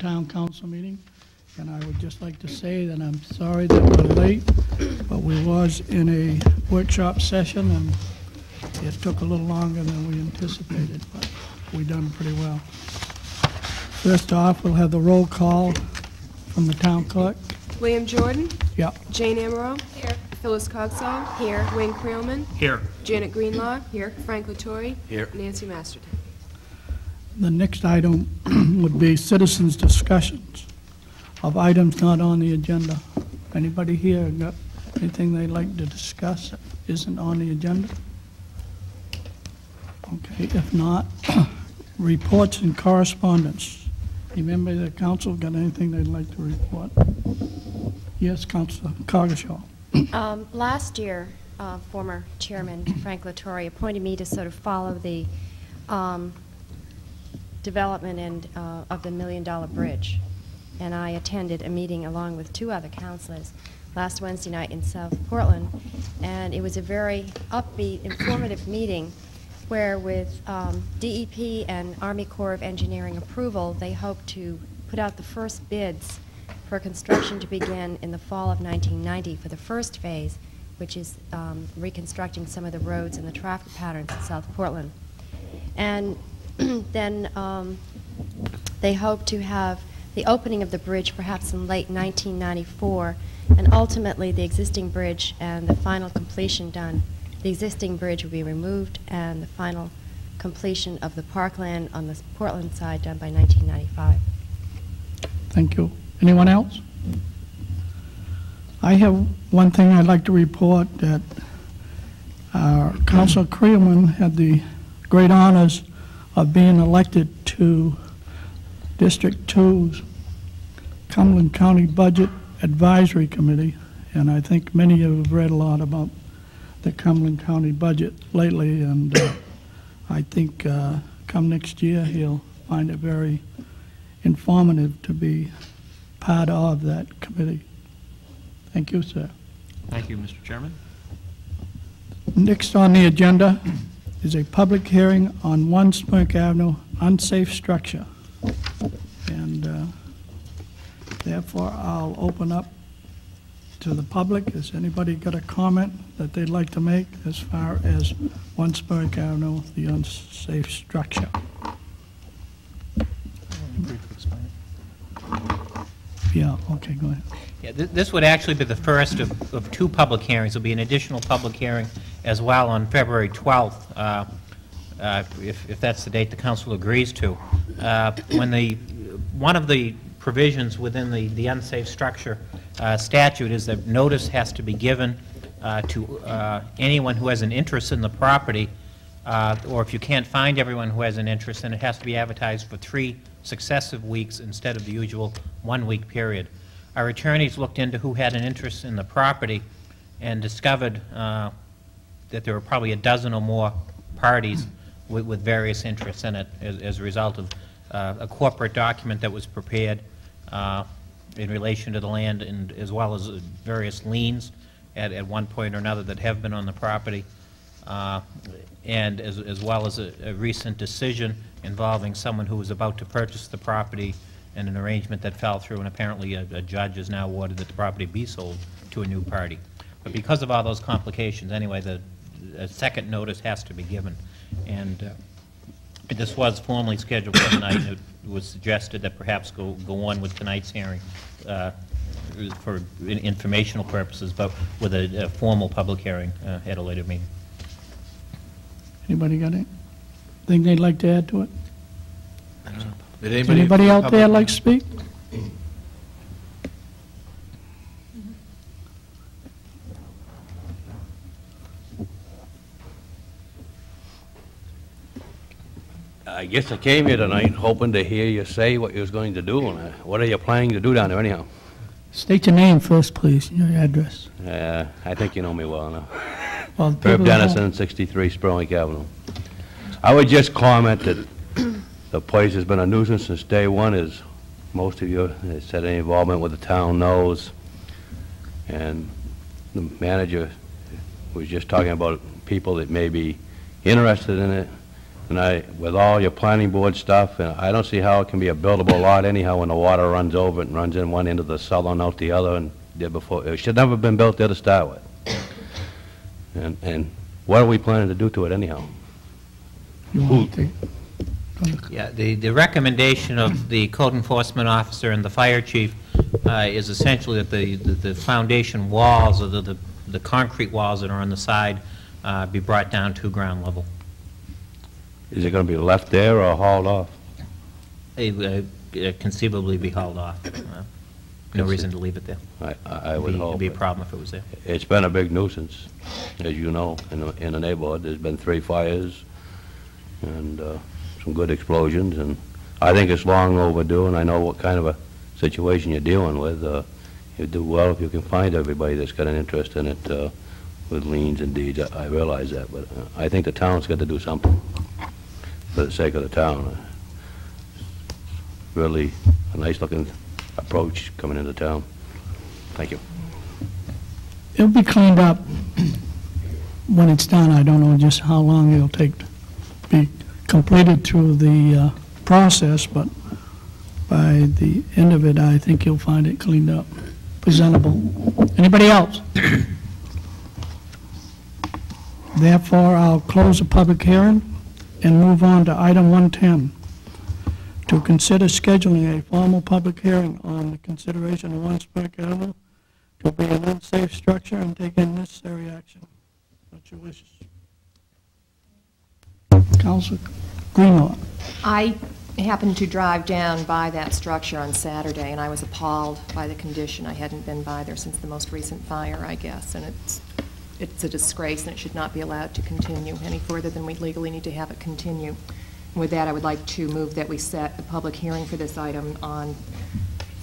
town council meeting, and I would just like to say that I'm sorry that we're late, but we was in a workshop session, and it took a little longer than we anticipated, but we done pretty well. First off, we'll have the roll call from the town clerk. William Jordan. Yep. Jane Amaro. Here. Phyllis Cogsall. Here. Wayne Creelman. Here. Janet Greenlaw. Here. Frank Latori. Here. Nancy Masterton. The next item would be citizens' discussions of items not on the agenda. Anybody here got anything they'd like to discuss that isn't on the agenda? Okay, if not, reports and correspondence. Any member of the council got anything they'd like to report? Yes, Councilor Cogashaw. Um, Last year, uh, former Chairman Frank Latorre appointed me to sort of follow the um, development and, uh, of the Million Dollar Bridge. And I attended a meeting along with two other councilors last Wednesday night in South Portland. And it was a very upbeat, informative meeting where with um, DEP and Army Corps of Engineering approval, they hope to put out the first bids for construction to begin in the fall of 1990 for the first phase, which is um, reconstructing some of the roads and the traffic patterns in South Portland. And then um, they hope to have the opening of the bridge perhaps in late 1994, and ultimately the existing bridge and the final completion done. The existing bridge will be removed, and the final completion of the parkland on the Portland side done by 1995. Thank you. Anyone else? I have one thing I'd like to report, that uh, Councilor Creelman had the great honors of being elected to District Two's Cumberland County Budget Advisory Committee, and I think many of you have read a lot about the Cumberland County budget lately, and uh, I think uh, come next year, he'll find it very informative to be part of that committee. Thank you, sir. Thank you, Mr. Chairman. Next on the agenda is a public hearing on One Spurwink Avenue unsafe structure. And uh, therefore, I'll open up to the public. Has anybody got a comment that they'd like to make as far as One Spurwink Avenue, the unsafe structure? Yeah, okay, go ahead. Yeah, thi- this would actually be the first of, of two public hearings. There'll be an additional public hearing as well on February 12th, uh, uh, if, if that's the date the council agrees to. Uh, When the, one of the provisions within the, the unsafe structure statute is that notice has to be given to anyone who has an interest in the property, uh, or if you can't find everyone who has an interest, then it has to be advertised for three successive weeks instead of the usual one-week period. Our attorneys looked into who had an interest in the property and discovered uh, that there were probably a dozen or more parties with, with various interests in it as, as a result of uh, a corporate document that was prepared uh, in relation to the land and as well as various liens at, at one point or another that have been on the property, uh, and as, as well as a, a recent decision involving someone who was about to purchase the property and an arrangement that fell through, and apparently a, a judge has now ordered that the property be sold to a new party. But because of all those complications, anyway, the, a second notice has to be given. And uh, this was formally scheduled for tonight, and it was suggested that perhaps go, go on with tonight's hearing uh, for in- informational purposes, but with a, a formal public hearing uh, at a later meeting. Anybody got anything they'd like to add to it? Did Does anybody out there like to speak? I guess I came here tonight hoping to hear you say what you was going to do, and uh, what are you planning to do down there anyhow? State your name first, please, and your address. Uh, I think you know me well enough. Well, Herb Dennison, 63 Spurwink Avenue. I would just comment that the place has been a nuisance since day one, as most of you that said any involvement with the town knows. And the manager was just talking about people that may be interested in it. And I, with all your planning board stuff, and I don't see how it can be a buildable lot anyhow when the water runs over it and runs in one end of the cellar and out the other and did before. It should never have been built there to start with. And, and what are we planning to do to it anyhow? You want to take? Yeah, the, the recommendation of the code enforcement officer and the fire chief uh, is essentially that the, the the foundation walls, or the, the the concrete walls that are on the side, uh, be brought down to ground level. Is it gonna be left there or hauled off? It, uh, Conceivably be hauled off. Uh, No reason to leave it there. I, I I would It'd be- hope. It'd be a it. problem if it was there. It's been a big nuisance, as you know, in the, in the neighborhood. There's been three fires and uh, some good explosions, and I think it's long overdue, and I know what kind of a situation you're dealing with. Uh, You'd do well if you can find everybody that's got an interest in it uh, with liens and deeds. I I realize that, but uh, I think the town's got to do something for the sake of the town. Really a nice-looking approach coming into town. Thank you. It'll be cleaned up when it's done. I don't know just how long it'll take to be completed through the uh, process, but by the end of it, I think you'll find it cleaned up, presentable. Anybody else? Therefore, I'll close the public hearing and move on to item 110, to consider scheduling a formal public hearing on the consideration of One Spurwink Avenue to be an unsafe structure and take any necessary action. What's your wishes? Council Greenlaw. I happened to drive down by that structure on Saturday, and I was appalled by the condition. I hadn't been by there since the most recent fire, I guess, and it's, it's a disgrace, and it should not be allowed to continue any further than we legally need to have it continue. With that, I would like to move that we set a public hearing for this item on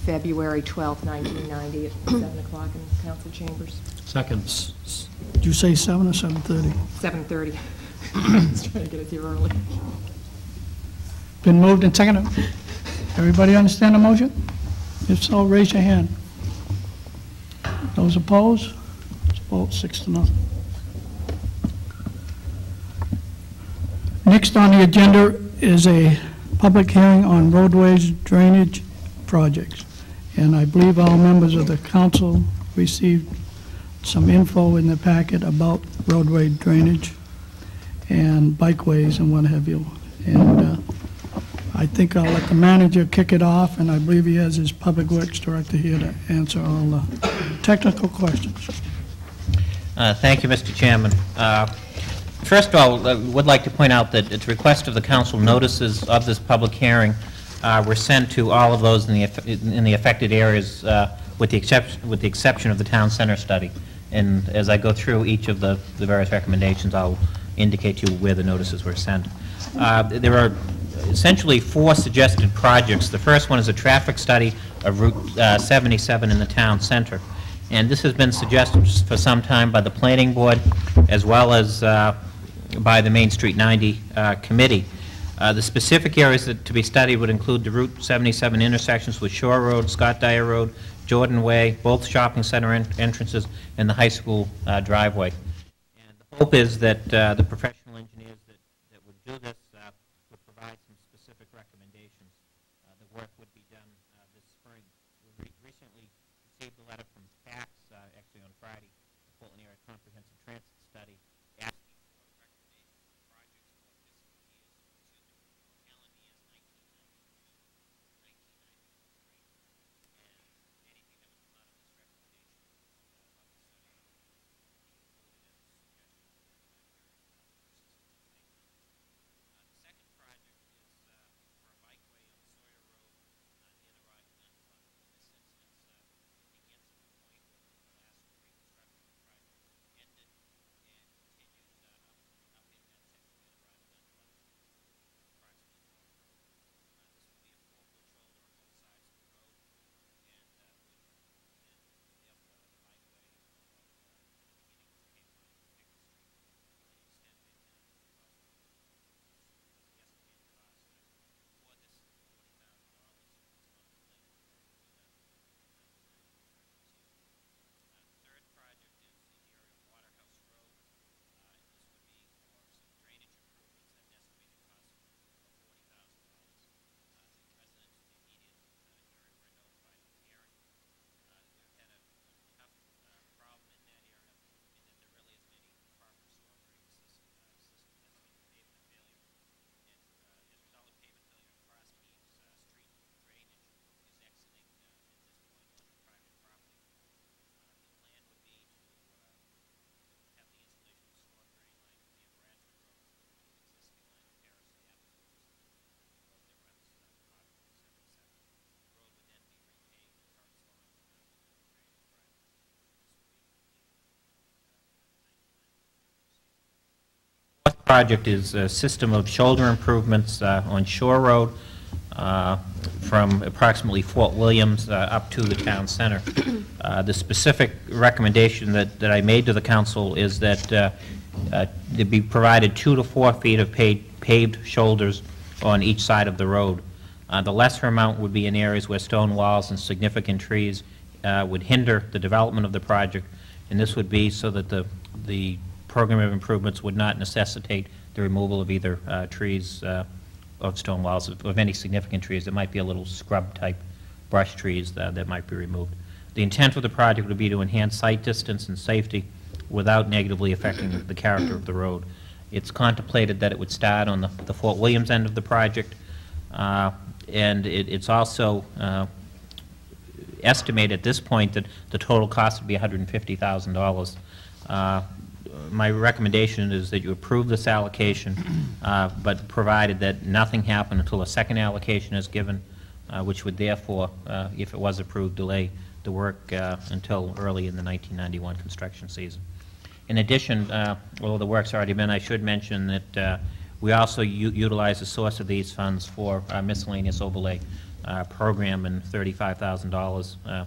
February 12, 1990, at 7 o'clock in council chambers, Seconds. Did you say 7 or 7:30? 7:30. I was trying to get it here early. Been moved and seconded. Everybody understand the motion? If so, raise your hand. Those opposed? Vote six to nothing. Next on the agenda is a public hearing on roadways drainage projects. And I believe all members of the council received some info in the packet about roadway drainage and bikeways and what have you. And uh, I think I'll let the manager kick it off, and I believe he has his Public Works Director here to answer all the technical questions. Uh, Thank you, Mr. Chairman. Uh, First of all, I would like to point out that at the request of the council, notices of this public hearing uh, were sent to all of those in the in the affected areas, uh, with the exception, with the exception of the town center study. And as I go through each of the the various recommendations, I'll indicate to you where the notices were sent. Uh, There are essentially four suggested projects. The first one is a traffic study of Route uh, 77 in the town center. And this has been suggested for some time by the Planning Board, as well as uh, by the Main Street 90 uh, Committee. Uh, The specific areas that to be studied would include the Route 77 intersections with Shore Road, Scott Dyer Road, Jordan Way, both shopping center en- entrances, and the high school uh, driveway. And the hope is that uh, the professional engineers that that would do this project is a system of shoulder improvements uh, on Shore Road uh, from approximately Fort Williams uh, up to the town center. Uh, The specific recommendation that that I made to the council is that uh, uh, there be provided two to four feet of pa- paved shoulders on each side of the road. Uh, The lesser amount would be in areas where stone walls and significant trees uh, would hinder the development of the project, and this would be so that the, the program of improvements would not necessitate the removal of either uh, trees uh, stone walls, of of any significant trees. There might be a little scrub-type brush trees that that might be removed. The intent of the project would be to enhance sight distance and safety without negatively affecting the character of the road. It's contemplated that it would start on the the Fort Williams end of the project, uh, and it- it's also uh, estimate at this point that the total cost would be $150,000. Uh, My recommendation is that you approve this allocation, uh, but provided that nothing happened until a second allocation is given, uh, which would therefore, uh, if it was approved, delay the work uh, until early in the 1991 construction season. In addition, uh, although the work's already been, I should mention that uh, we also utilize the source of these funds for our miscellaneous overlay program, and $35,000 uh,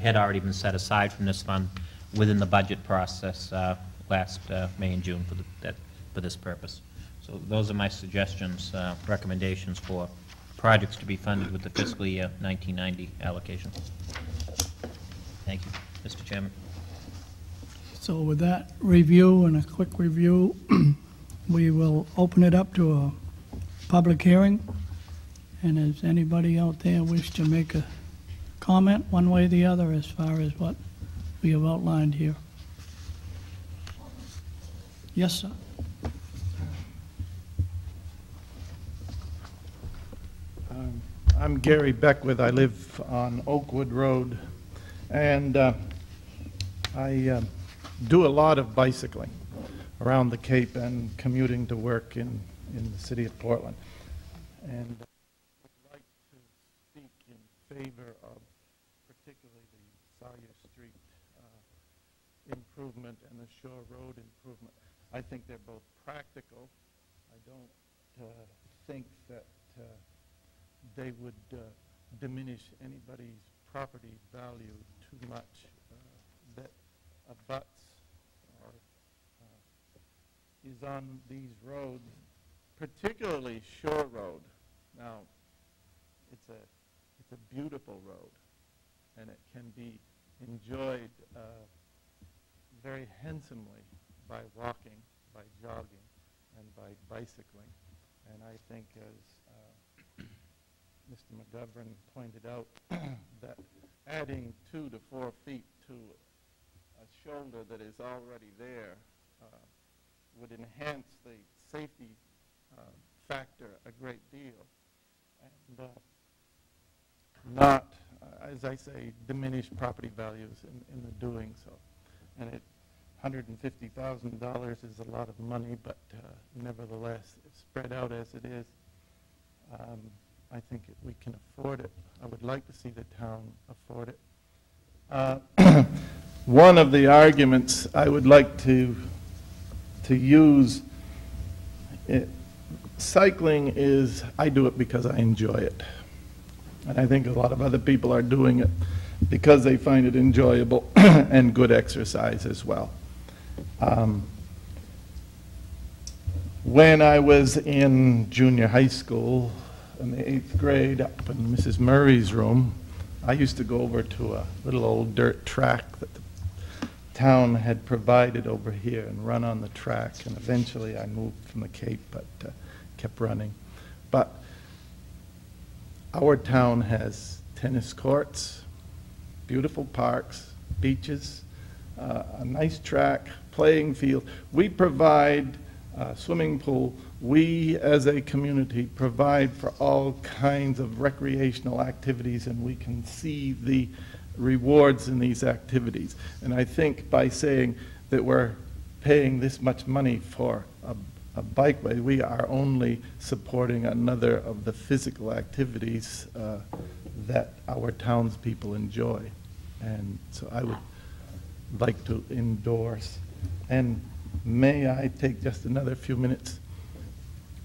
had already been set aside from this fund within the budget process uh, last uh, May and June for the- that- for this purpose. So those are my suggestions, uh, recommendations for projects to be funded with the fiscal year 1990 allocation. Thank you, Mr. Chairman. So with that review and a quick review, we will open it up to a public hearing. And does anybody out there wish to make a comment one way or the other as far as what we have outlined here? Yes, sir. Um, I'm Gary Beckwith. I live on Oakwood Road, and uh, I um, do a lot of bicycling around the Cape and commuting to work in, in the city of Portland. And uh, I'd like to speak in favor of particularly the Sawyer Street uh, improvement and the Shore Road improvement. I think they're both practical. I don't uh, think that uh, they would uh, diminish anybody's property value too much uh, that abuts or uh, is on these roads, particularly Shore Road. Now, it's a, it's a beautiful road, and it can be enjoyed very handsomely by walking, by jogging, and by bicycling. And I think as uh, Mr. McGovern pointed out, that adding two to four feet to a shoulder that is already there uh, would enhance the safety uh, factor a great deal and uh, not, uh, as I say, diminish property values in, in the doing so. And it, $150,000 is a lot of money, but uh, nevertheless, spread out as it is, um, I think it- we can afford it. I would like to see the town afford it. Uh, One of the arguments I would like to, to use, it- cycling is, I do it because I enjoy it. And I think a lot of other people are doing it because they find it enjoyable and good exercise as well. Um, When I was in junior high school, in the eighth grade, up in Mrs. Murray's room, I used to go over to a little old dirt track that the town had provided over here and run on the track. And eventually I moved from the Cape, but uh, kept running. But our town has tennis courts, beautiful parks, beaches, uh, a nice track, playing field. We provide a swimming pool. We, as a community, provide for all kinds of recreational activities, and we can see the rewards in these activities. And I think by saying that we're paying this much money for a, a bikeway, we are only supporting another of the physical activities uh, that our townspeople enjoy. And so I would like to endorse and May I take just another few minutes?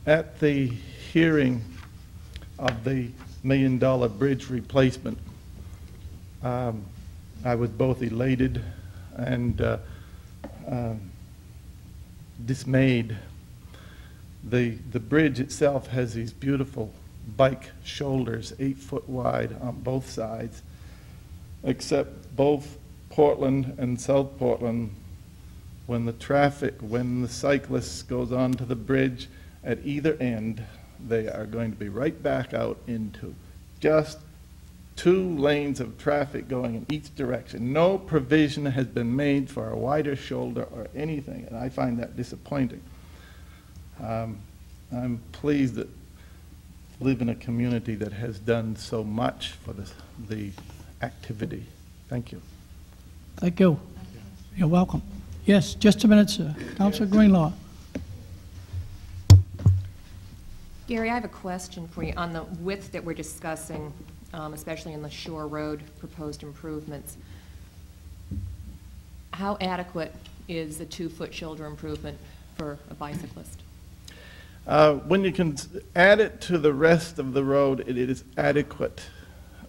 At the hearing of the Million Dollar Bridge replacement, um, I was both elated and uh, um, dismayed. The, the bridge itself has these beautiful bike shoulders, eight foot wide on both sides, except both Portland and South Portland, when the traffic, when the cyclist goes onto the bridge at either end, they are going to be right back out into just two lanes of traffic going in each direction. No provision has been made for a wider shoulder or anything, and I find that disappointing. Um, I'm pleased that live in a community that has done so much for the, the activity. Thank you. Thank you. You're welcome. Yes, just a minute, sir. Counselor Greenlaw. Gary, I have a question for you on the width that we're discussing, um, especially in the Shore Road proposed improvements. How adequate is the two-foot shoulder improvement for a bicyclist? Uh, When you can add it to the rest of the road, it is adequate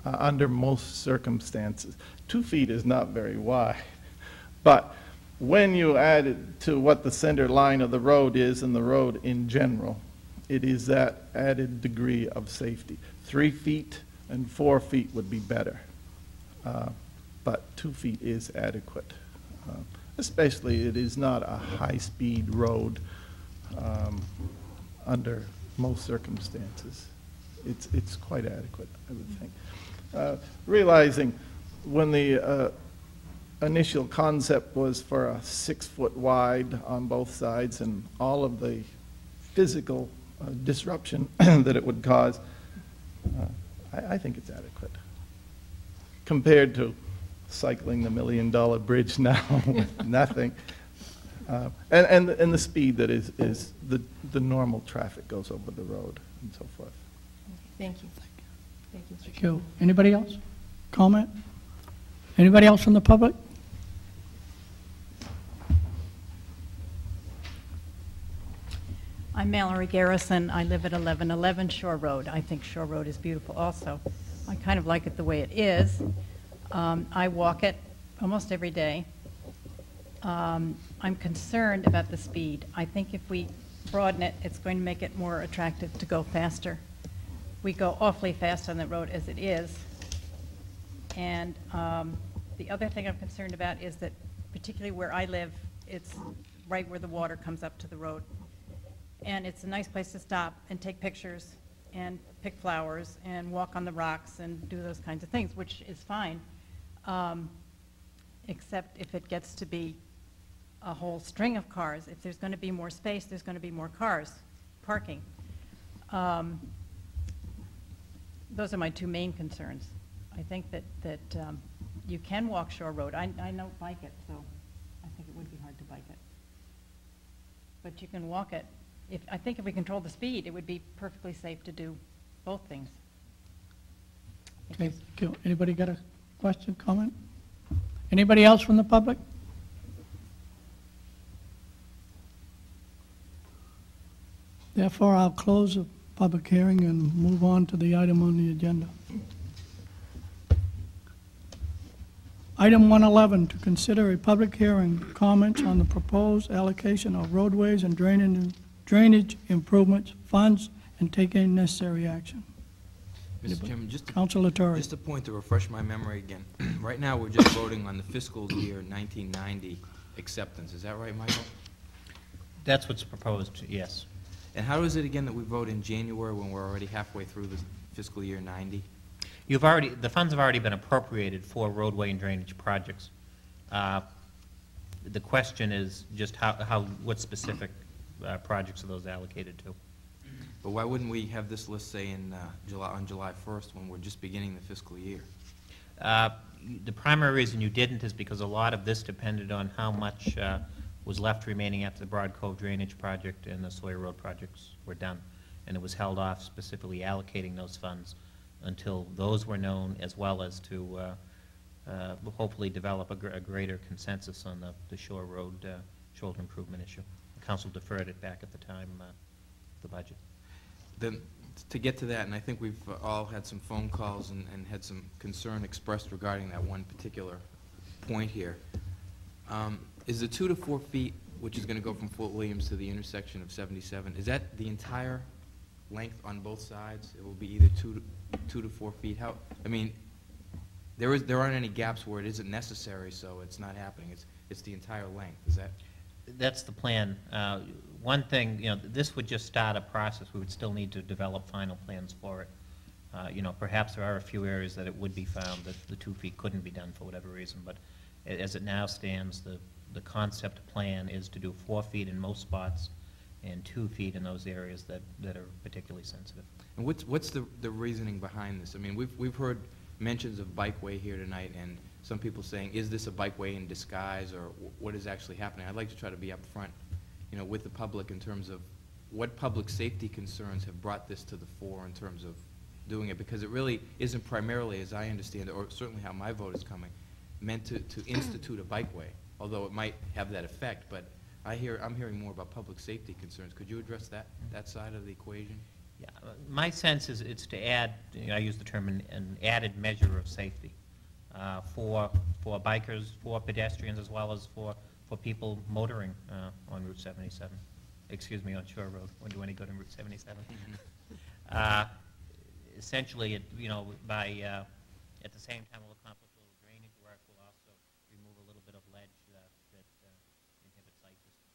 uh, under most circumstances. Two feet is not very wide, but when you add it to what the center line of the road is and the road in general, it is that added degree of safety. Three feet and four feet would be better, uh, but two feet is adequate. Uh, Especially, it is not a high-speed road um, under most circumstances. It's, it's quite adequate, I would think. Uh, Realizing when the uh, initial concept was for a six-foot wide on both sides and all of the physical uh, disruption that it would cause, uh, I, I think it's adequate. Compared to cycling the million-dollar bridge now with nothing. Uh, And, and, and the speed that is, is the, the normal traffic goes over the road and so forth. Thank you. Thank you, Thank you. Anybody else? Comment? Anybody else from the public? I'm Mallory Garrison. I live at 1111 Shore Road. I think Shore Road is beautiful also. I kind of like it the way it is. Um, I walk it almost every day. Um, I'm concerned about the speed. I think if we broaden it, it's going to make it more attractive to go faster. We go awfully fast on the road as it is. And um, the other thing I'm concerned about is that particularly where I live, it's right where the water comes up to the road. And it's a nice place to stop and take pictures and pick flowers and walk on the rocks and do those kinds of things, which is fine. Um, Except if it gets to be a whole string of cars. If there's going to be more space, there's going to be more cars parking. Um, Those are my two main concerns. I think that, that um, you can walk Shore Road. I, I don't bike it, so I think it would be hard to bike it. But you can walk it. If, I think if we control the speed, it would be perfectly safe to do both things. Okay. Anybody got a question, comment? Anybody else from the public? Therefore, I'll close the public hearing and move on to the item on the agenda. Item 111, to consider a public hearing, comments on the proposed allocation of roadways and drainage drainage improvements, funds, and take any necessary action. Mr. Chairman, just, to- Councilor Torre. just a point to refresh my memory again. Right now, we're just voting on the fiscal year 1990 acceptance. Is that right, Michael? That's what's proposed, yes. And how is it again that we vote in January when we're already halfway through the fiscal year 90? You've already, the funds have already been appropriated for roadway and drainage projects. Uh, The question is just how, how, what specific uh, projects are those allocated to? But why wouldn't we have this list, say, in uh, July, on July 1st, when we're just beginning the fiscal year? Uh, The primary reason you didn't is because a lot of this depended on how much uh, was left remaining after the Broad Cove Drainage Project and the Sawyer Road projects were done. And it was held off specifically allocating those funds until those were known, as well as to uh, uh, hopefully develop a gr- a greater consensus on the the Shore Road, uh, road improvement issue. Council deferred it back at the time, uh, the budget. Then, to get to that, and I think we've all had some phone calls and, and had some concern expressed regarding that one particular point here. Um, Is the two to four feet, which is gonna go from Fort Williams to the intersection of 77, is that the entire length on both sides? It will be either two, to two to four feet? How, I mean, there is, there aren't any gaps where it isn't necessary, so it's not happening. It's, it's the entire length, is that? That's the plan. Uh, One thing, you know, this would just start a process. We would still need to develop final plans for it. Uh, You know, perhaps there are a few areas that it would be found that the two feet couldn't be done for whatever reason, but as it now stands, the, the concept plan is to do four feet in most spots and two feet in those areas that, that are particularly sensitive. And what's, what's the, the reasoning behind this? I mean, we've, we've heard mentions of bikeway here tonight, and some people saying, is this a bikeway in disguise, or wh- what is actually happening? I'd like to try to be upfront, you know, with the public in terms of what public safety concerns have brought this to the fore in terms of doing it, because it really isn't primarily, as I understand it, or certainly how my vote is coming, meant to, to institute a bikeway, although it might have that effect, but I hear, I'm hearing more about public safety concerns. Could you address that, that side of the equation? Yeah, my sense is it's to add, you know, I use the term, an- an added measure of safety uh, for, for bikers, for pedestrians, as well as for, for people motoring uh, on Route 77. Excuse me, on Shore Road, when do any good on Route 77? Uh, Essentially, it, you know, by, uh, at the same time, we'll accomplish a little drainage work, we'll also remove a little bit of ledge uh, that uh, inhibits sight distance.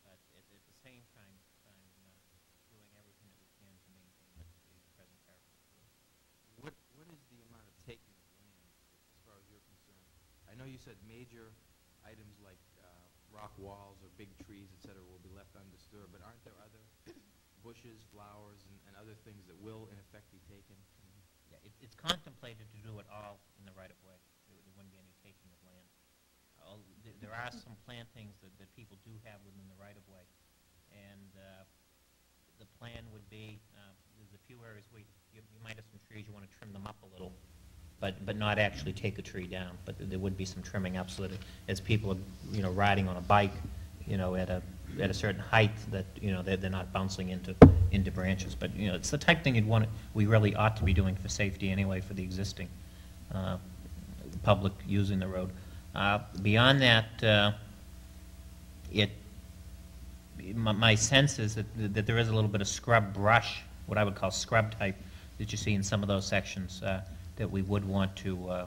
But at, at the same time, time uh, doing everything that we can to maintain the the present character of the road. What, what is the amount of taking of land, as far as you're concerned? I know you said major items like uh, rock walls or big trees, et cetera, will be left undisturbed, but aren't there other bushes, flowers, and, and other things that will in effect be taken? Yeah, it, it's contemplated to do it all in the right-of-way. There there wouldn't be any taking of land. Uh, there- There are some plantings that, that people do have within the right-of-way, and uh, the plan would be, uh, there's a few areas where you you might have some trees, you want to trim them up a little, but, but not actually take a tree down. But there would be some trimming up so that as people are, you know, riding on a bike, you know, at a, at a certain height, that, you know, they're, they're not bouncing into, into branches. But, you know, it's the type thing you'd want, we really ought to be doing for safety anyway for the existing uh, public using the road. Uh, Beyond that, uh, it, my, my sense is that, that there is a little bit of scrub brush, what I would call scrub type, that you see in some of those sections, uh, that we would want to, uh,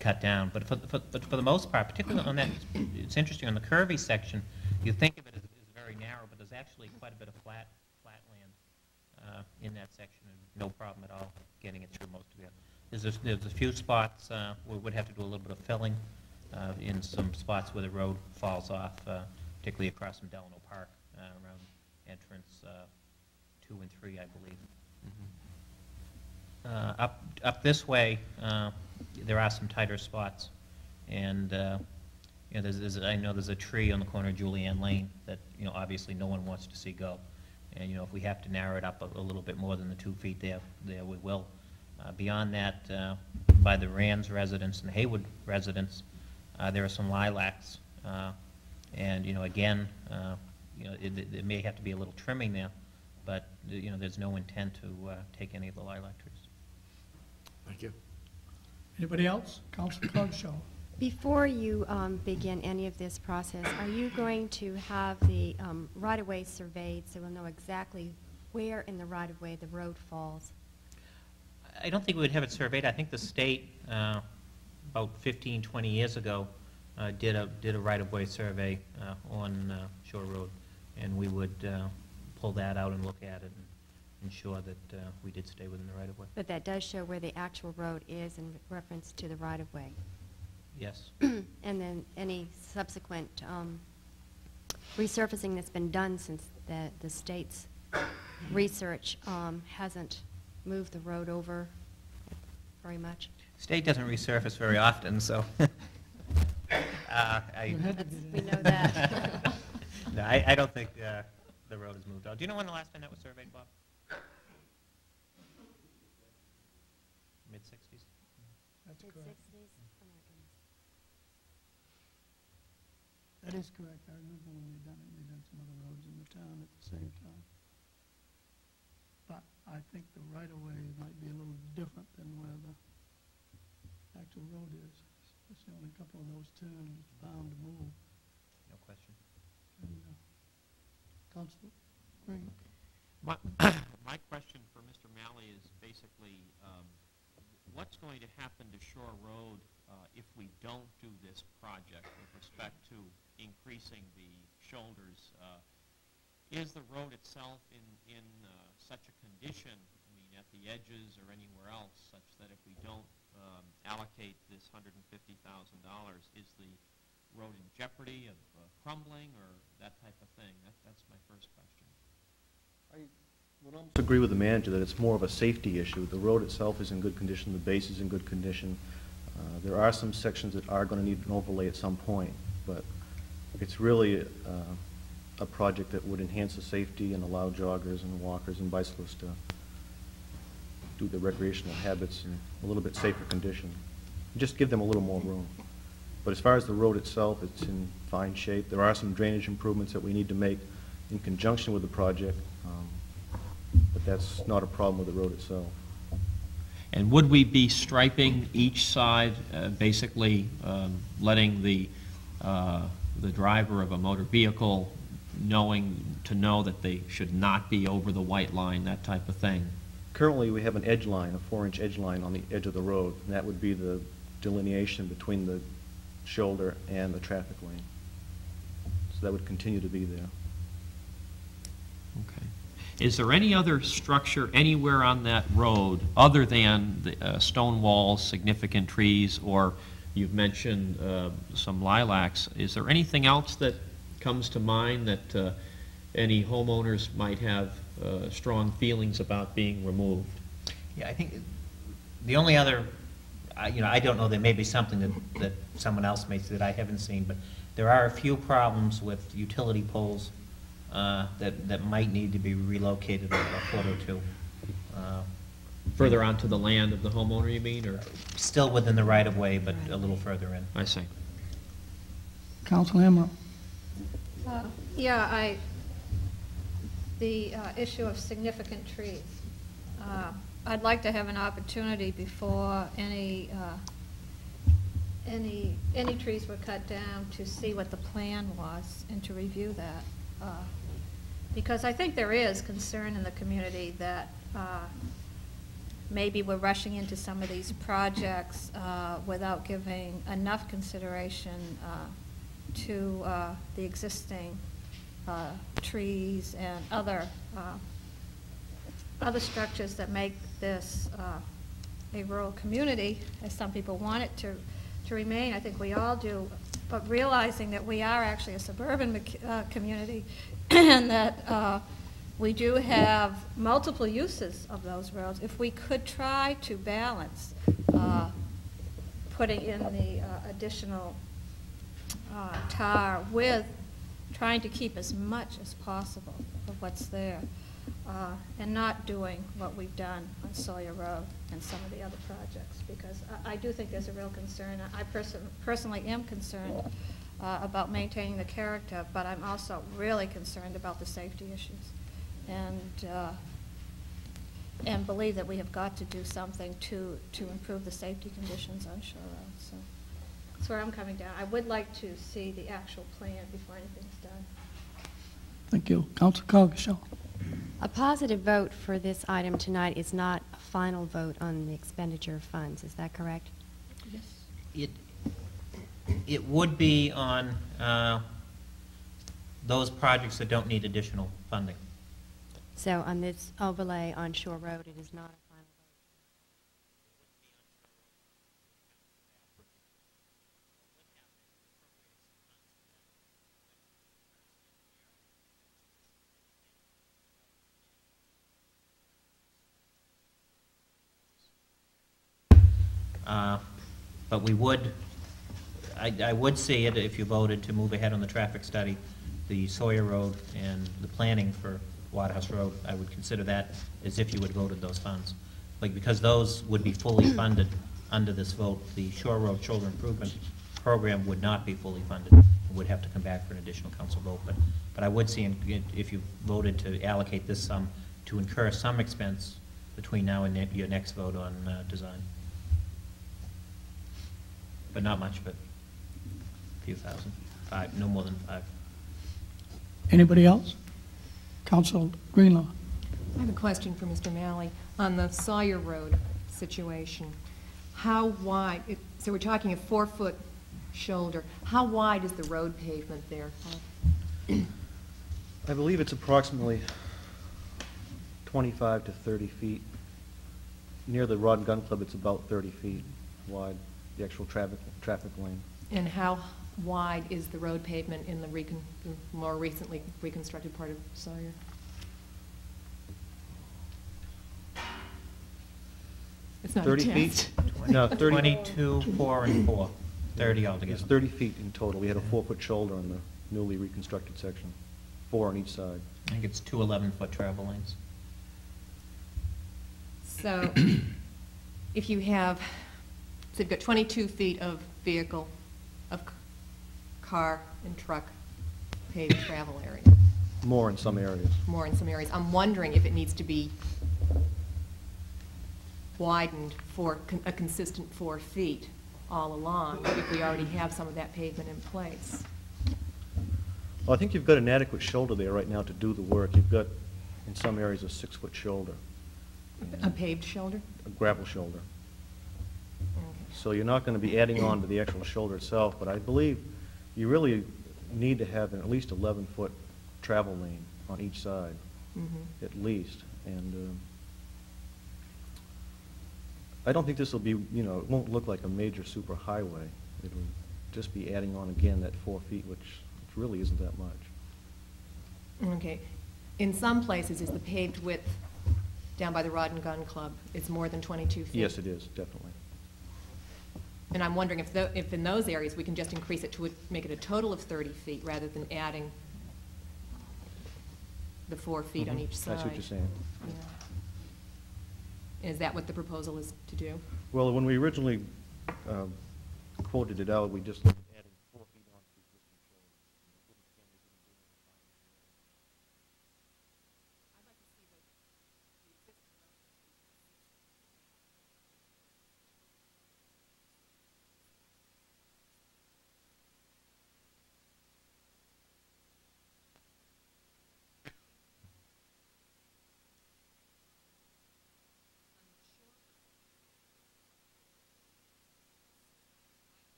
cut down. But for, for, but for the most part, particularly on that, it's interesting, on the curvy section, you think of it as, as very narrow, but there's actually quite a bit of flat, flat land, uh, in that section, and no problem at all getting it through most of it. There's a, there's a few spots, uh, where we'd have to do a little bit of filling, uh, in some spots where the road falls off, uh, particularly across from Delano Park, uh, around entrance, two and three, I believe. Uh, Up, up this way, uh, there are some tighter spots, and, uh, you know, there's, there's, I know there's a tree on the corner of Julianne Lane that, you know, obviously no one wants to see go. And, you know, if we have to narrow it up a, a little bit more than the two feet there, there we will. Uh, Beyond that, uh, by the Rands residence and the Haywood residence, uh, there are some lilacs. uh, And, you know, again, uh, you know, it, may have to be a little trimming there, but, you know, there's no intent to uh, take any of the lilac trees. Thank you. Anybody else? Council Cogshaw. Before you um, begin any of this process, are you going to have the um, right-of-way surveyed so we'll know exactly where in the right-of-way the road falls? I don't think we would have it surveyed. I think the state, uh, about 15, 20 years ago, uh, did a, did a right-of-way survey uh, on uh, Shore Road, and we would uh, pull that out and look at it and ensure that uh, we did stay within the right-of-way. But that does show where the actual road is in reference to the right-of-way. Yes. And then any subsequent um, resurfacing that's been done since the, the state's research um, hasn't moved the road over very much. State doesn't resurface very often, so. uh, I- You had to That's- do We know that. No, I, I don't think uh, the road has moved out. Do you know when the last time that was surveyed, Bob? Mid-sixties? That's correct. That is correct. I remember when we done it, we done some other roads in the town at the same time. But I think the right-of-way might be a little different than where the actual road is. Especially on a couple of those turns, bound to move. No question. And, uh, Council Green? My, my question for Mr. Malley is basically, um, what's going to happen to Shore Road uh, if we don't do this project with respect to increasing the shoulders? Uh, Is the road itself in, in uh, such a condition, I mean, at the edges or anywhere else, such that if we don't um, allocate this $150,000, is the road in jeopardy of uh, crumbling or that type of thing? That, that's my first question. I agree with the manager that it's more of a safety issue. The road itself is in good condition, the base is in good condition. Uh, There are some sections that are going to need an overlay at some point, but it's really uh, a project that would enhance the safety and allow joggers and walkers and bicyclists to do their recreational habits in a little bit safer condition. Just give them a little more room. But as far as the road itself, it's in fine shape. There are some drainage improvements that we need to make in conjunction with the project, that's not a problem with the road itself. And would we be striping each side, uh, basically um, letting the, uh, the driver of a motor vehicle knowing, to know that they should not be over the white line, that type of thing? Currently, we have an edge line, a four-inch edge line on the edge of the road, and that would be the delineation between the shoulder and the traffic lane. So that would continue to be there. Okay. Is there any other structure anywhere on that road, other than the uh, stone walls, significant trees, or you've mentioned uh, some lilacs? Is there anything else that comes to mind that uh, any homeowners might have uh, strong feelings about being removed? Yeah, I think the only other, you know, I don't know, there may be something that, that someone else may see that I haven't seen, but there are a few problems with utility poles uh, that, that might need to be relocated a a foot or two. Uh, Further onto the land of the homeowner, you mean, or? Still within the right-of-way, but a little further in. I see. Council Emerald? Uh, Yeah, I, the uh, issue of significant trees. Uh, I'd like to have an opportunity before any, uh, any, any trees were cut down to see what the plan was and to review that. Uh, Because I think there is concern in the community that uh, maybe we're rushing into some of these projects uh, without giving enough consideration uh, to uh, the existing uh, trees and other, uh, other structures that make this a rural community, as some people want it to, to remain. I think we all do. But realizing that we are actually a suburban uh, community and that uh, we do have multiple uses of those roads, if we could try to balance uh, putting in the uh, additional uh, tar with trying to keep as much as possible of what's there, uh, and not doing what we've done on Sawyer Road and some of the other projects, because I, I do think there's a real concern. I person, personally am concerned uh, about maintaining the character, but I'm also really concerned about the safety issues. And, uh, and believe that we have got to do something to, to improve the safety conditions on Shore Road, so. That's where I'm coming down. I would like to see the actual plan before anything's done. Thank you. Council Colgishaw? A positive vote for this item tonight is not a final vote on the expenditure of funds, is that correct? Yes. It, it would be on uh, those projects that don't need additional funding. So on this overlay on Shore Road, it is not a final vote. Uh, But we would, I, I would see it if you voted to move ahead on the traffic study, the Sawyer Road and the planning for Waterhouse Road, I would consider that as if you had voted those funds. Like, because those would be fully funded under this vote. The Shore Road Shoulder Improvement Program would not be fully funded. And would have to come back for an additional council vote, but, but I would see, in- if you voted to allocate this sum, to incur some expense between now and ne- your next vote on uh, design. But not much, but few thousand, five, no more than five. Anybody else? Council Greenlaw? I have a question for Mr. Malley. On the Sawyer Road situation, how wide, it- so we're talking a four-foot shoulder, how wide is the road pavement there? I believe it's approximately 25 to 30 feet. Near the Rod and Gun Club, it's about 30 feet wide, the actual traffic, traffic lane. And how wide is the road pavement in the recon, the more recently reconstructed part of Sawyer? It's not a 30 feet? test. No, 30. 22, 4, and 4, 30 It's altogether. 30 feet in total. We had a four-foot shoulder on the newly reconstructed section, four on each side. I think it's two 11-foot travel lanes. So if you have, so you've got 22 feet of vehicle, of c- car and truck paved travel area, More in some areas. more in some areas. I'm wondering if it needs to be widened for con- a consistent four feet all along, if we already have some of that pavement in place. Well, I think you've got an adequate shoulder there right now to do the work. You've got, in some areas, a six-foot shoulder, A paved shoulder? a gravel shoulder. So you're not going to be adding on to the actual shoulder itself, but I believe you really need to have an at least 11-foot travel lane on each side, Mhm. at least. And um, I don't think this will be, you know, it won't look like a major super highway. It'll just be adding on again that four feet, which which really isn't that much. Okay. In some places, is the paved width down by the Rod and Gun Club, it's more than 22 feet? Yes, it is, definitely. And I'm wondering if, tho- if in those areas, we can just increase it to, a- make it a total of 30 feet, rather than adding the four feet on Mhm. each side? That's what you're saying. Yeah. Is that what the proposal is to do? Well, when we originally um, quoted it out, we just looked at adding four feet onto the existing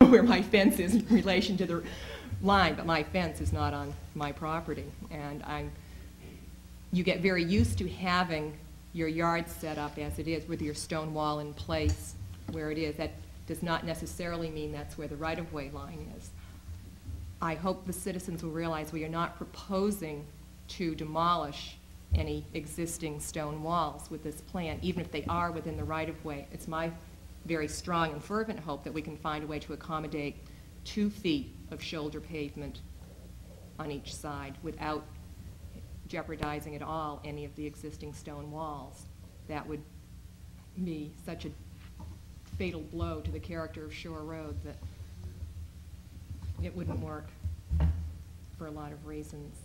shoulder. Where my fence is in relation to the line, but my fence is not on my property. And I'm, you get very used to having your yard set up as it is with your stone wall in place where it is. That does not necessarily mean that's where the right-of-way line is. I hope the citizens will realize we are not proposing to demolish any existing stone walls with this plan, even if they are within the right-of-way. It's my very strong and fervent hope that we can find a way to accommodate two feet of shoulder pavement on each side without jeopardizing at all any of the existing stone walls. That would be such a fatal blow to the character of Shore Road that it wouldn't work for a lot of reasons.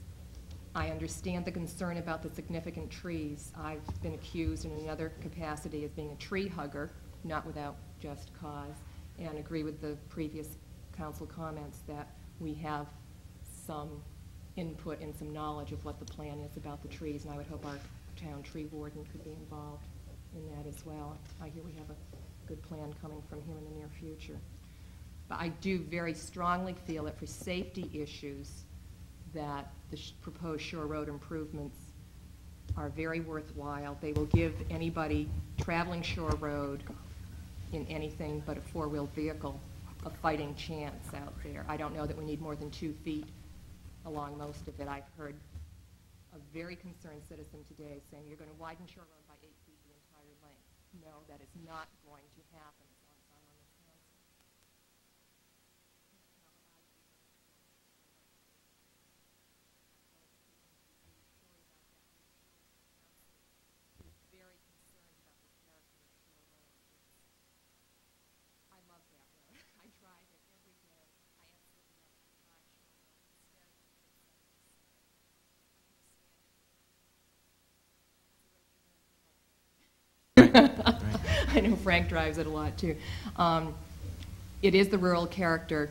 I understand the concern about the significant trees. I've been accused in another capacity as being a tree hugger, not without just cause, and agree with the previous council comments that we have some input and some knowledge of what the plan is about the trees, and I would hope our town tree warden could be involved in that as well. I hear we have a good plan coming from him in the near future. But I do very strongly feel that for safety issues, that the proposed Shore Road improvements are very worthwhile. They will give anybody traveling Shore Road in anything but a four-wheel vehicle a fighting chance out there. I don't know that we need more than two feet along most of it. I've heard a very concerned citizen today saying, you're going to widen Shore Road by eight feet the entire length. No, that is not going to happen as long as I'm on this council. very concerned about the character of Shore Road. It's- I love that road. I drive it every day. I absolutely love it. I drive Shore Road. It's very I know Frank drives it a lot, too. Um, It is the rural character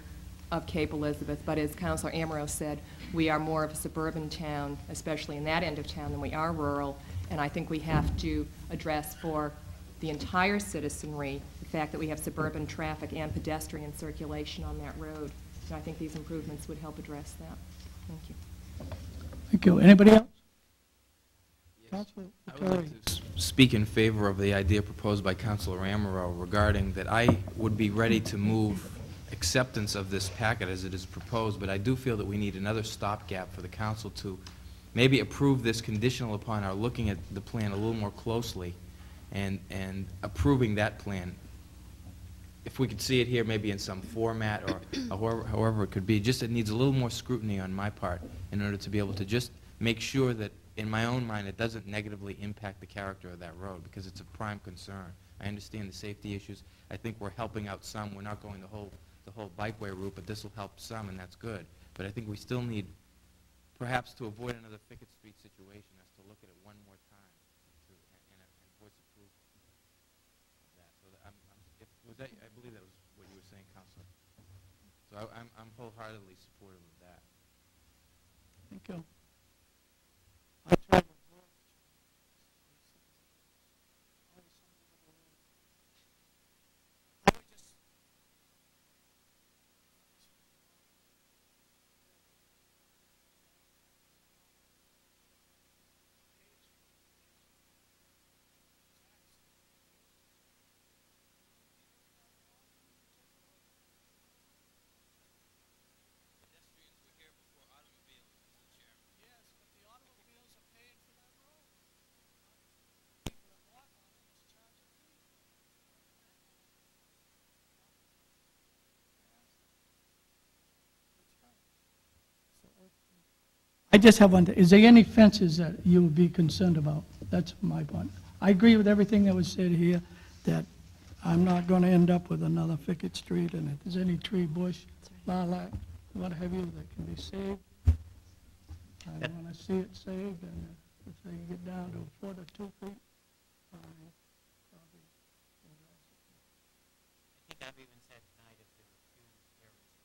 of Cape Elizabeth, but as Councilor Amaro said, we are more of a suburban town, especially in that end of town, than we are rural, and I think we have to address for the entire citizenry the fact that we have suburban traffic and pedestrian circulation on that road. And I think these improvements would help address that. Thank you. Thank you. Anybody else? I would like to speak in favor of the idea proposed by Councilor Amaro regarding that I would be ready to move acceptance of this packet as it is proposed, but I do feel that we need another stopgap for the council to maybe approve this conditional upon our looking at the plan a little more closely and, and approving that plan. If we could see it here, maybe in some format or however, however it could be, just it needs a little more scrutiny on my part in order to be able to just make sure that, in my own mind, it doesn't negatively impact the character of that road, because it's a prime concern. I understand the safety issues. I think we're helping out some. We're not going the whole, the whole bikeway route, but this will help some, and that's good. But I think we still need, perhaps to avoid another Pickett Street situation, us to look at it one more time to, and, and and voice approval of that. So that I'm, I'm, if, was that, I believe that was what you were saying, Counselor. So I, I'm, I'm wholeheartedly supportive of that. Thank you. I tried to avoid- I would just- I just have one, thing. is there any fences that you would be concerned about? That's my point. I agree with everything that was said here, that I'm not going to end up with another Fickett Street, and if there's any tree, bush, lilac, what have you, that can be saved, I want to see it saved, and if they get down to a foot or two feet, fine. Probably address it. I think I've even said tonight if there are a few areas.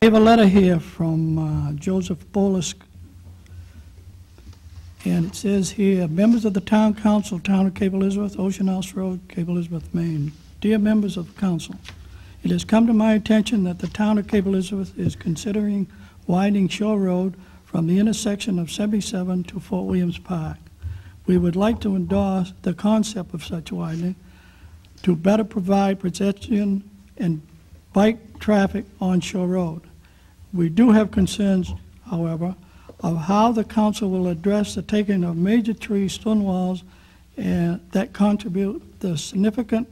I have a letter here from uh, Joseph Bolus, and it says here, "Members of the Town Council, Town of Cape Elizabeth, Ocean House Road, Cape Elizabeth, Maine. Dear members of the council, it has come to my attention that the Town of Cape Elizabeth is considering widening Shore Road from the intersection of 77 to Fort Williams Park. We would like to endorse the concept of such widening to better provide pedestrian and bike traffic on Shore Road. We do have concerns, however, of how the council will address the taking of major trees, stone walls, and that contribute the significant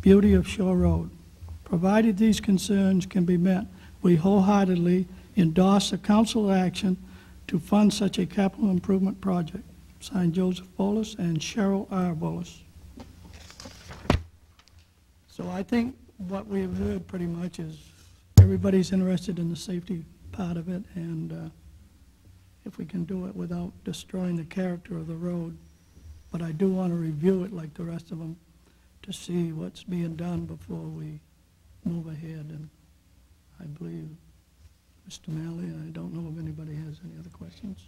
beauty of Shore Road. Provided these concerns can be met, we wholeheartedly endorse the council action to fund such a capital improvement project. Signed Joseph Bolus and Cheryl R. Bolus. So I think what we've heard pretty much is everybody's interested in the safety part of it, and uh, if we can do it without destroying the character of the road. But I do want to review it like the rest of them to see what's being done before we move ahead. And I believe, Mr. Malley, I don't know if anybody has any other questions.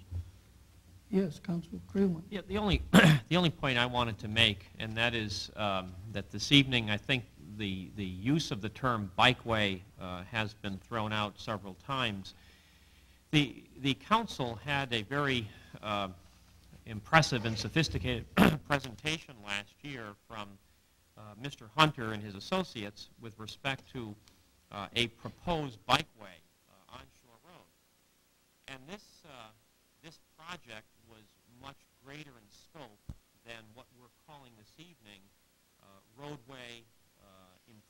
Yes, Councilor Creelman. Yeah, the only, the only point I wanted to make, and that is um, that this evening, I think the, the use of the term bikeway uh, has been thrown out several times. The, the council had a very uh, impressive and sophisticated presentation last year from uh, Mr. Hunter and his associates with respect to uh, a proposed bikeway uh, on Shore Road. And this, uh, this project was much greater in scope than what we're calling this evening roadway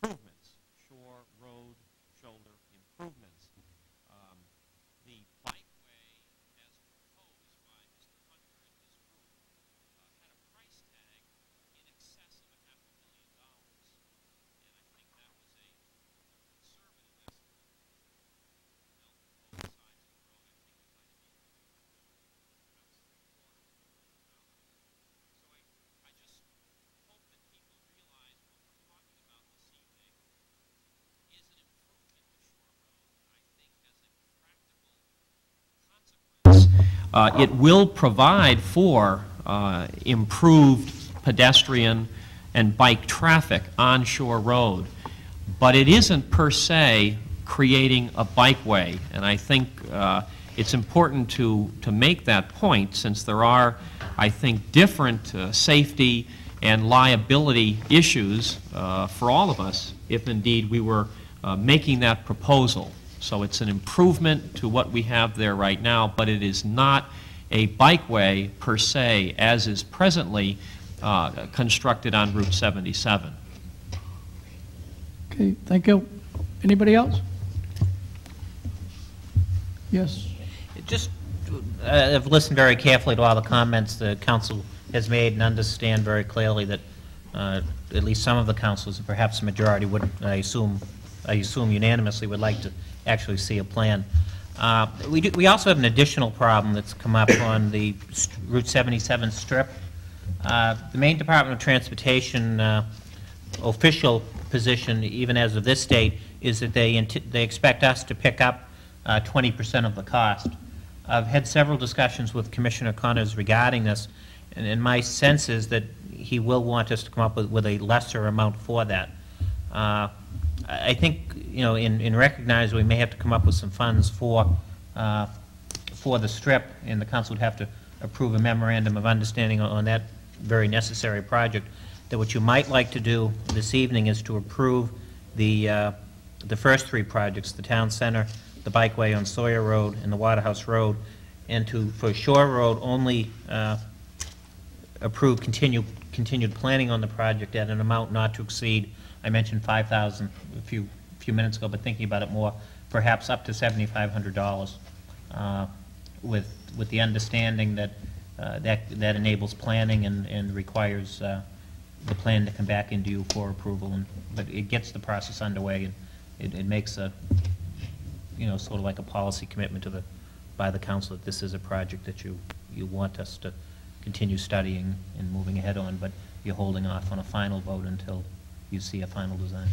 improvements, shore road shoulder improvements. Um, The bikeway, as proposed by Mr. Hunter and his group, uh, had a price tag in excess of a half a million dollars. And I think that was a conservative estimate. Now, both sides of the road, I think it might be, perhaps three quarters of a million dollars. So I, I just hope that people realize what we're talking about this evening is an improvement to Shore Road. I think as a practical uh, it will provide for uh, improved pedestrian and bike traffic on Shore Road, but it isn't per se creating a bikeway. And I think uh, it's important to, to make that point, since there are, I think, different uh, safety and liability issues uh, for all of us if indeed we were uh, making that proposal. So it's an improvement to what we have there right now, but it is not a bikeway per se as is presently uh, constructed on Route 77. Okay, thank you. Anybody else? Yes. Just, uh, I've listened very carefully to all the comments the council has made and understand very clearly that uh, at least some of the councils, and perhaps the majority would, I assume, I assume unanimously would like to actually see a plan. Uh, We do- we also have an additional problem that's come up on the Route 77 strip. Uh, The Maine Department of Transportation uh, official position, even as of this date, is that they, they expect us to pick up uh, 20% of the cost. I've had several discussions with Commissioner Connors regarding this, and, and my sense is that he will want us to come up with, with a lesser amount for that. I think, you know, in, in recognizing we may have to come up with some funds for, uh, for the strip, and the council would have to approve a memorandum of understanding on- on that very necessary project, that what you might like to do this evening is to approve the, uh, the first three projects, the town center, the bikeway on Sawyer Road, and the Waterhouse Road, and to, for Shore Road, only uh, approve continued, continued planning on the project at an amount not to exceed, I mentioned 5,000 a few, few minutes ago, but thinking about it more, perhaps up to $7,500, uh, with, with the understanding that, uh, that, that enables planning and, and requires uh, the plan to come back into you for approval, and, but it gets the process underway, and it, it makes a, you know, sort of like a policy commitment to the, by the council that this is a project that you, you want us to continue studying and moving ahead on, but you're holding off on a final vote until you see a final design.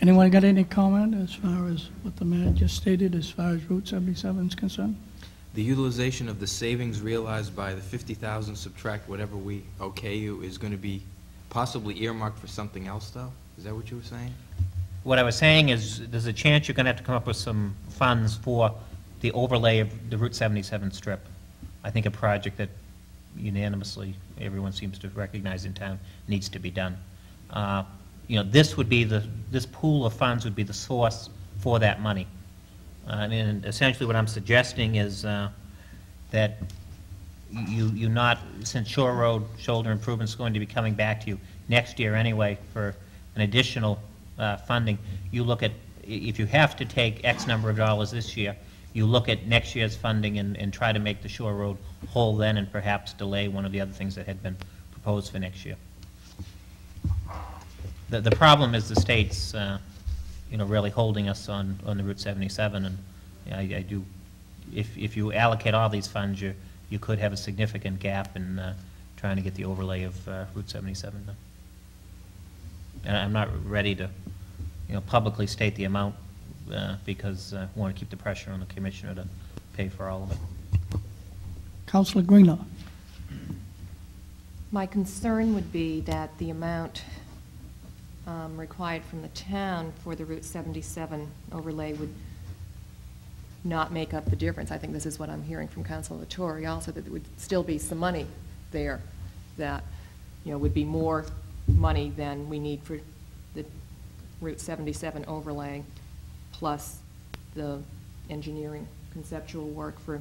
Anyone got any comment as far as what the man just stated as far as Route 77 is concerned? The utilization of the savings realized by the 50,000 subtract whatever we okay you is going to be possibly earmarked for something else, though? Is that what you were saying? What I was saying is, there's a chance you're going to have to come up with some funds for the overlay of the Route 77 strip. I think a project that unanimously, everyone seems to recognize in town, needs to be done. Uh, You know, this would be the, this pool of funds would be the source for that money. Uh, And essentially what I'm suggesting is uh, that you, you not, since Shore Road shoulder improvement's going to be coming back to you next year anyway for an additional uh, funding, you look at, if you have to take X number of dollars this year, you look at next year's funding and, and try to make the Shore Road whole then and perhaps delay one of the other things that had been proposed for next year. The, the problem is the state's, uh, you know, really holding us on, on the Route 77, and I, I do if, if you allocate all these funds, you, you could have a significant gap in uh, trying to get the overlay of uh, Route 77 done. And I'm not ready to, you know, publicly state the amount, uh, because I want to keep the pressure on the commissioner to pay for all of it. Counselor Greenlaw. My concern would be that the amount um, required from the town for the Route 77 overlay would not make up the difference. I think this is what I'm hearing from Councilor Tory also, that there would still be some money there that, you know, would be more money than we need for the Route 77 overlay, plus the engineering conceptual work for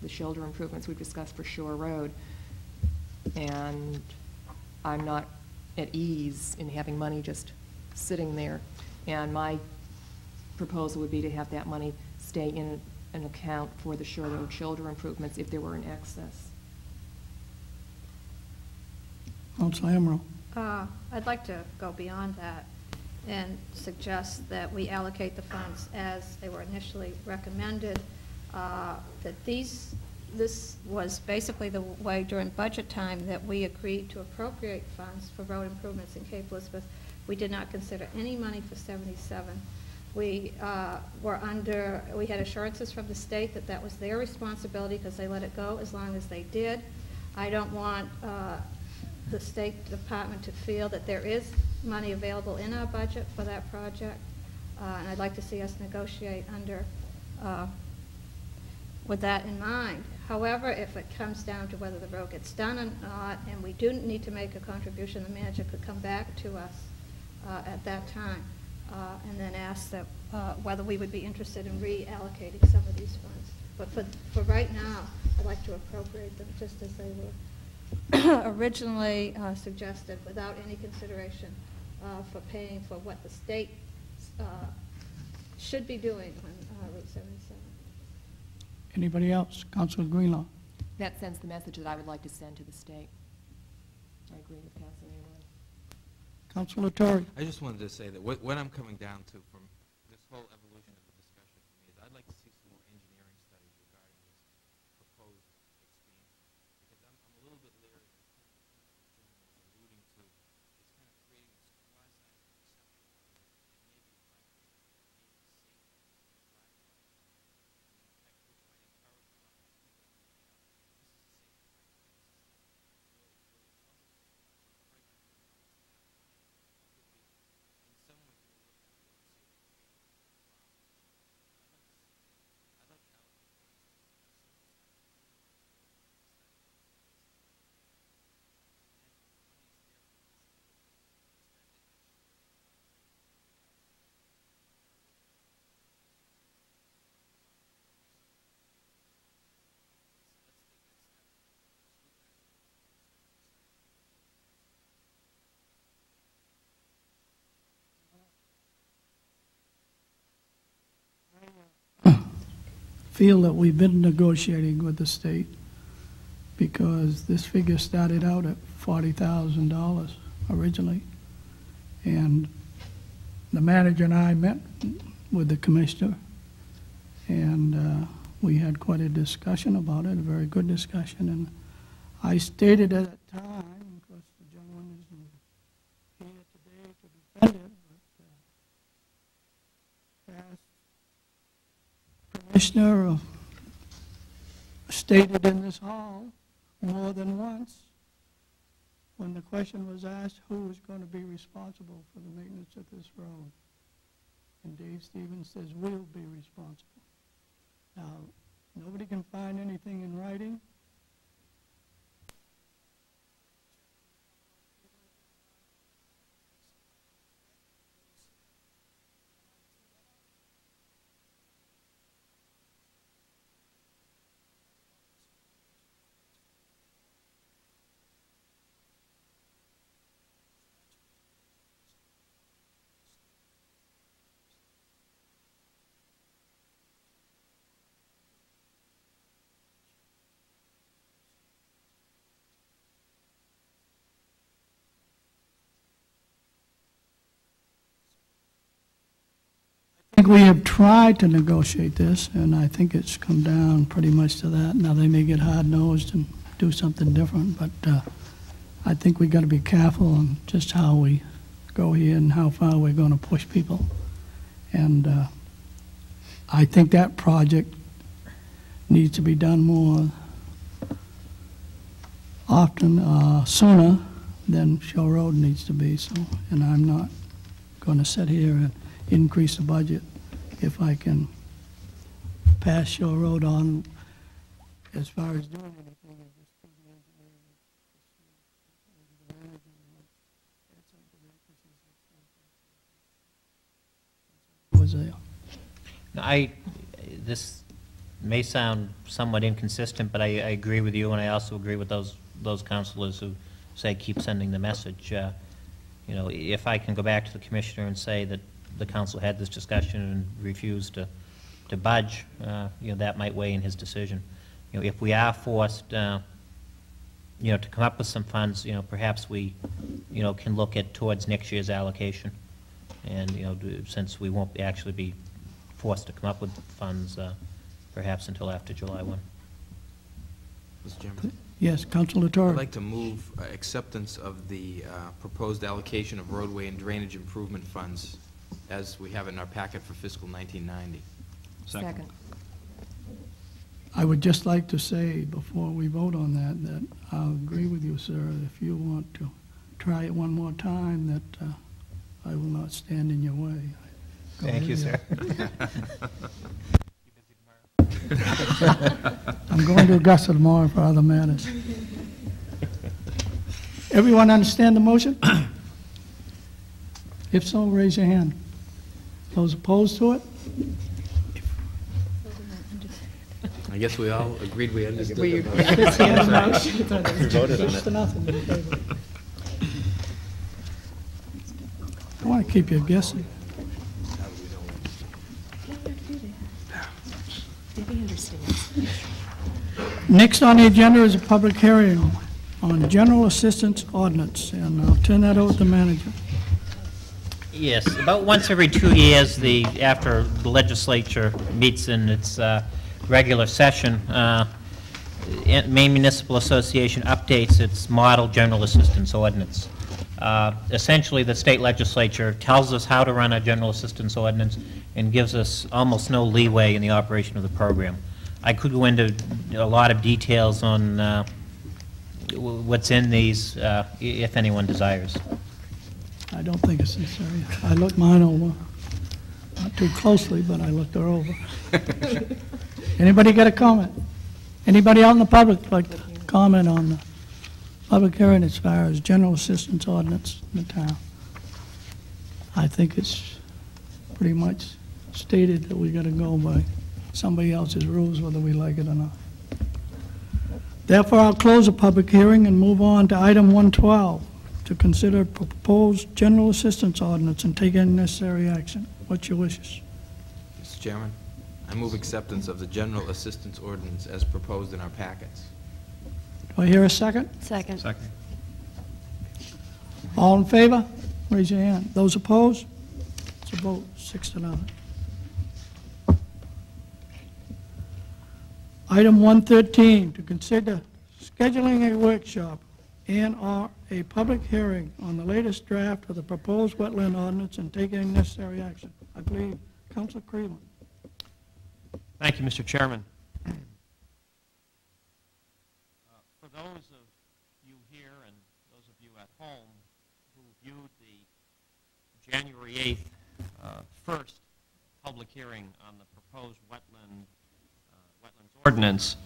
the shoulder improvements we've discussed for Shore Road. And I'm not at ease in having money just sitting there. And my proposal would be to have that money stay in an account for the Shore Road shoulder improvements if there were an excess. Counselor Emerald. Uh, I'd like to go beyond that and suggest that we allocate the funds as they were initially recommended, uh, that these, this was basically the way during budget time that we agreed to appropriate funds for road improvements in Cape Elizabeth. We did not consider any money for 77. We uh, were under, we had assurances from the state that that was their responsibility because they let it go as long as they did. I don't want uh, the State Department to feel that there is money available in our budget for that project. Uh, And I'd like to see us negotiate under, uh, with that in mind. However, if it comes down to whether the road gets done or not, and we do need to make a contribution, the manager could come back to us uh, at that time uh, and then ask that, uh, whether we would be interested in reallocating some of these funds. But for, for right now, I'd like to appropriate them just as they were originally uh, suggested, without any consideration uh, for paying for what the state uh, should be doing on uh, Route 77. Anybody else? Counselor Greenlaw. That sends the message that I would like to send to the state. I agree with Councilor Amon. Counselor Tory. I just wanted to say that what, what I'm coming down to from this whole evolution of the discussion for me is I'd like to see some more engineering studies regarding this proposed expansion. Because I'm, I'm a little bit leery that some of the things that the gentleman was alluding to is kind of creating this quasi-conceptual that maybe it might be, maybe safer to drive by. In fact, which might encourage a lot more people to say, you know, this is a safe bike, this is something really, really troublesome. But right now, we're not seeing that money could be, in some ways, we look at it, we see it as creating a problem. I'd like to see, I'd like to allocate funds to address some of these kind of really important feel that we've been negotiating with the state because this figure started out at $40,000 originally. And the manager and I met with the commissioner, and uh, we had quite a discussion about it, a very good discussion. And I stated at the time, of course, the gentleman isn't here today to defend it, but uh, as Commissioner stated in this hall more than once, when the question was asked who is going to be responsible for the maintenance of this road. And Dave Stevens says, we'll be responsible. Now, nobody can find anything in writing. We have tried to negotiate this, and I think it's come down pretty much to that. Now, they may get hard-nosed and do something different, but uh, I think we've got to be careful on just how we go here and how far we're going to push people. And uh, I think that project needs to be done more often, uh, sooner than Shore Road needs to be, so, and I'm not going to sit here and increase the budget if I can pass Shore Road on as far as doing anything. Was. I, this may sound somewhat inconsistent, but I, I agree with you, and I also agree with those, those counselors who say keep sending the message. Uh, You know, if I can go back to the commissioner and say that the council had this discussion and refused to, to budge, uh, you know, that might weigh in his decision. You know, if we are forced, uh, you know, to come up with some funds, you know, perhaps we, you know, can look at towards next year's allocation. And, you know, do- since we won't actually be forced to come up with funds, uh, perhaps until after July 1. Mr. Chairman? Yes, Councilor Torre. I'd like to move uh, acceptance of the uh, proposed allocation of roadway and drainage improvement funds as we have it in our packet for fiscal 1990. Second. I would just like to say, before we vote on that, that I'll agree with you, sir, if you want to try it one more time, that uh, I will not stand in your way. Go Thank you, sir. I'm going to Augusta tomorrow for other matters. Everyone understand the motion? If so, raise your hand. Those opposed to it? I guess we all agreed we understood We- the we motion. understand the motion. You voted on Six to it. nothing in favor. I want to keep you guessing. Next on the agenda is a public hearing on general assistance ordinance, and I'll turn that over to the manager. Yes, about once every two years, the, after the legislature meets in its uh, regular session, uh, Maine Municipal Association updates its model general assistance ordinance. Uh, Essentially, the state legislature tells us how to run a general assistance ordinance and gives us almost no leeway in the operation of the program. I could go into a lot of details on uh, what's in these, uh, if anyone desires. I don't think it's necessary. I looked mine over, not too closely, but I looked her over. Anybody got a comment? Anybody out in the public like to comment on the public hearing as far as general assistance ordinance in the town? I think it's pretty much stated that we got to go by somebody else's rules, whether we like it or not. Therefore, I'll close the public hearing and move on to item 112, to consider proposed general assistance ordinance and take any necessary action. What's your wishes? Mr. Chairman, I move acceptance of the general assistance ordinance as proposed in our packets. Do I hear a second? Second. Second. All in favor? Raise your hand. Those opposed? It's a vote, six to nothing. Item 113, to consider scheduling a workshop and/or a public hearing on the latest draft of the proposed wetland ordinance and take any necessary action. I believe Council Creelman. Thank you, Mr. Chairman. Uh, For those of you here and those of you at home who viewed the January 8th uh, first public hearing on the proposed wetland, uh, wetlands ordinance,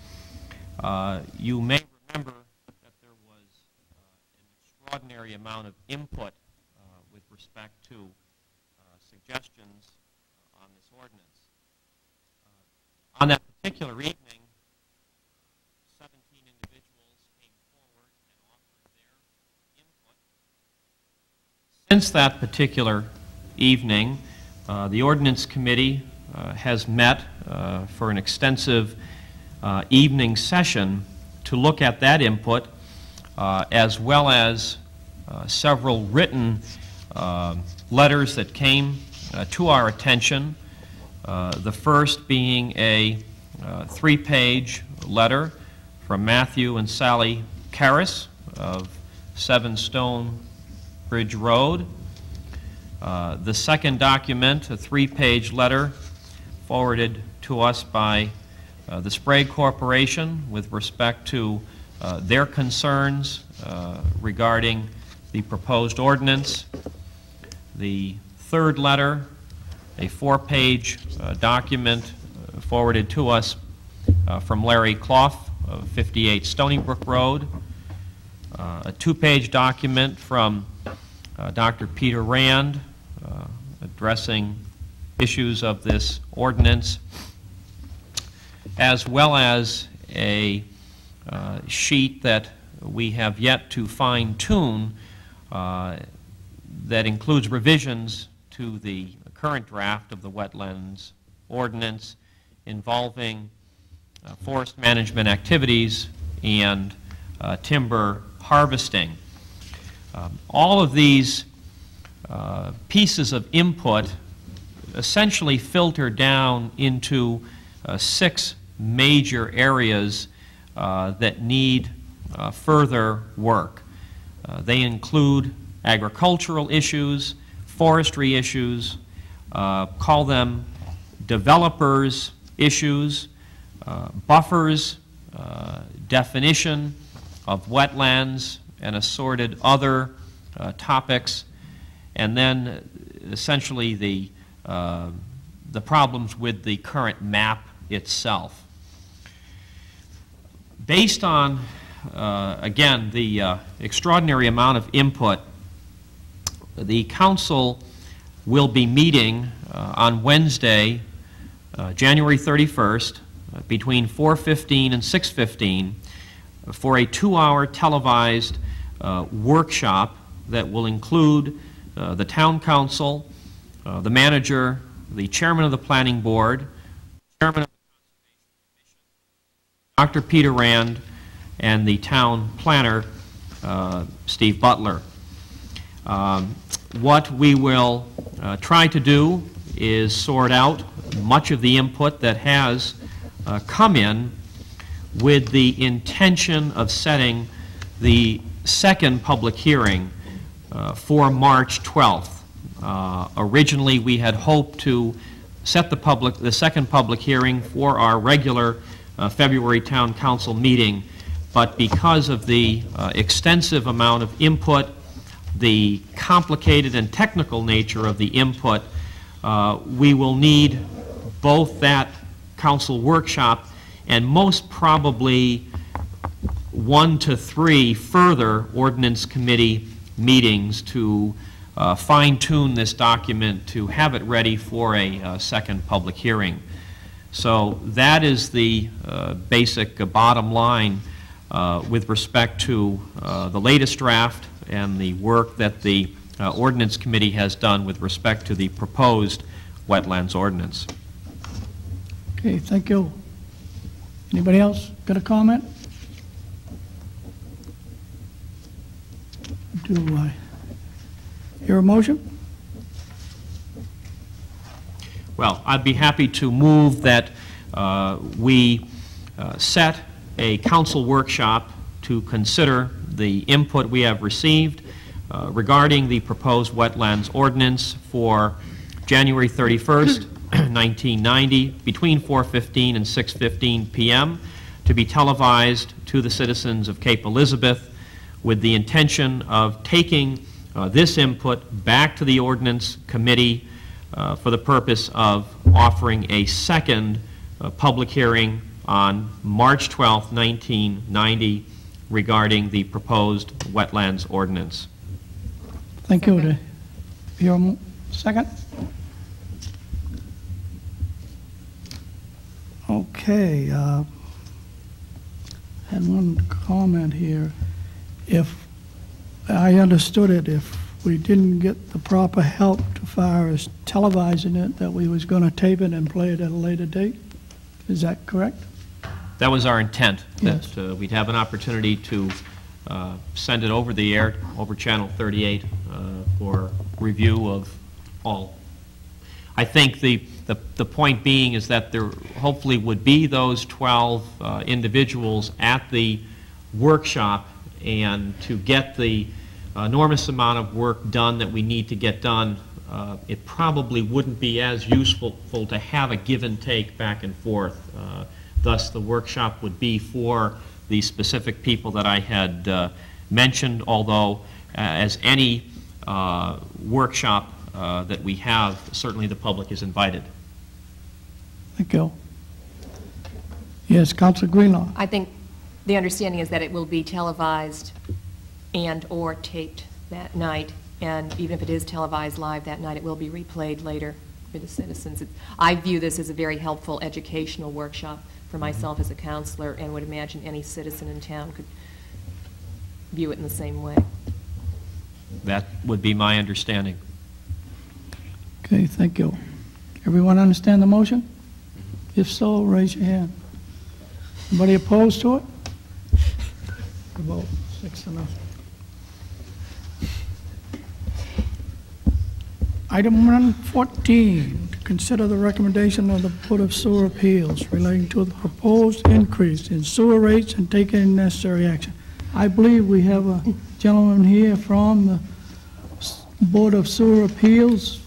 uh, you may remember that there was uh, an extraordinary amount of input uh, with respect to uh, suggestions uh, on this ordinance. On that particular evening, 17 individuals came forward and offered their input. Since that particular evening, uh, the ordinance committee uh, has met uh, for an extensive evening session to look at that input, as well as several written uh, letters that came uh, to our attention Uh, The first being a uh, three-page letter from Matthew and Sally Karras of Seven Stone Bridge Road. Uh, The second document, a three-page letter forwarded to us by uh, the Sprague Corporation with respect to uh, their concerns uh, regarding the proposed ordinance. The third letter, a four-page uh, document uh, forwarded to us uh, from Larry Clough of 58 Stony Brook Road. Uh, A two-page document from Dr. Peter Rand addressing issues of this ordinance, as well as a uh, sheet that we have yet to fine-tune uh, that includes revisions to the current draft of the wetlands ordinance involving uh, forest management activities and uh, timber harvesting. Um, All of these uh, pieces of input essentially filter down into uh, six major areas uh, that need uh, further work. Uh, They include agricultural issues, forestry issues, uh, call them developers' issues, uh, buffers, uh, definition of wetlands, and assorted other uh, topics, and then essentially the, the problems with the current map itself. Based on, uh, again, the uh, extraordinary amount of input, the council will be meeting uh, on Wednesday, uh, January 31st, uh, between 4:15 and 6:15, for a two-hour televised uh, workshop that will include the town council, the manager, the chairman of the planning board, chairman of the Dr. Peter Rand, and the town planner, uh, Steve Butler. Um, What we will uh, try to do is sort out much of the input that has uh, come in with the intention of setting the second public hearing uh, for March 12th. Uh, Originally, we had hoped to set the public, the second public hearing for our regular uh, February Town Council meeting, but because of the uh, extensive amount of input, the complicated and technical nature of the input, uh, we will need both that council workshop and most probably one to three further ordinance committee meetings to uh, fine-tune this document to have it ready for a uh, second public hearing. So that is the uh, basic uh, bottom line with respect to uh, the latest draft and the work that the uh, ordinance committee has done with respect to the proposed wetlands ordinance. Okay, thank you. Anybody else got a comment? Do I hear a motion? Well, I'd be happy to move that uh, we uh, set a council workshop to consider the input we have received uh, regarding the proposed wetlands ordinance for January 31st, 1990, between 4:15 and 6:15 PM, to be televised to the citizens of Cape Elizabeth with the intention of taking uh, this input back to the ordinance committee uh, for the purpose of offering a second uh, public hearing on March 12, 1990, regarding the proposed wetlands ordinance. Thank you. Do- Hear a mo- second? Okay, uh, had one comment here. If, I understood it, if we didn't get the proper help as far as televising it, that we was going to tape it and play it at a later date? Is that correct? That was our intent, Yes. that uh, we'd have an opportunity to uh, send it over the air, over Channel 38, uh, for review of all. I think the, the, the point being is that there hopefully would be those 12 uh, individuals at the workshop, and to get the enormous amount of work done that we need to get done, uh, it probably wouldn't be as useful to have a give and take back and forth. Uh, Thus, the workshop would be for the specific people that I had uh, mentioned, although, uh, as any uh, workshop uh, that we have, certainly the public is invited. Thank you. Yes, Council Greenlaw. I think the understanding is that it will be televised and/or taped that night, and even if it is televised live that night, it will be replayed later for the citizens. It- I view this as a very helpful educational workshop for myself as a counselor, and would imagine any citizen in town could view it in the same way. That would be my understanding. Okay, thank you. Everyone understand the motion? If so, raise your hand. Anybody opposed to it? The vote, six to nothing. Item 114, to consider the recommendation of the Board of Sewer Appeals relating to the proposed increase in sewer rates and take any necessary action. I believe we have a gentleman here from the Board of Sewer Appeals.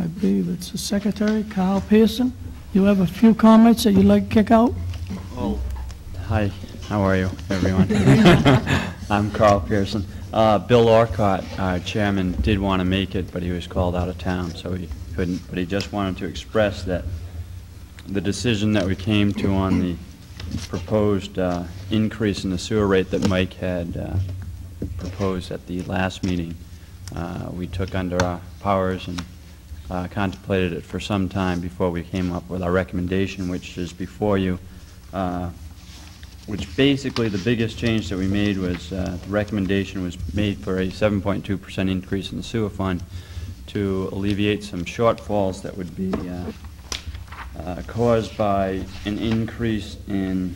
I believe it's the Secretary, Kyle Pearson. You have a few comments that you'd like to kick out? Oh, hi, how are you, everyone? I'm Carl Pearson. Uh, Bill Orcott, our chairman, did want to make it, but he was called out of town, so he couldn't. But he just wanted to express that the decision that we came to on the proposed uh, increase in the sewer rate that Mike had uh, proposed at the last meeting, uh, we took under our powers and uh, contemplated it for some time before we came up with our recommendation, which is before you, uh, which basically, the biggest change that we made was, uh, the recommendation was made for a 7.2% increase in the sewer fund to alleviate some shortfalls that would be uh, uh, caused by an increase in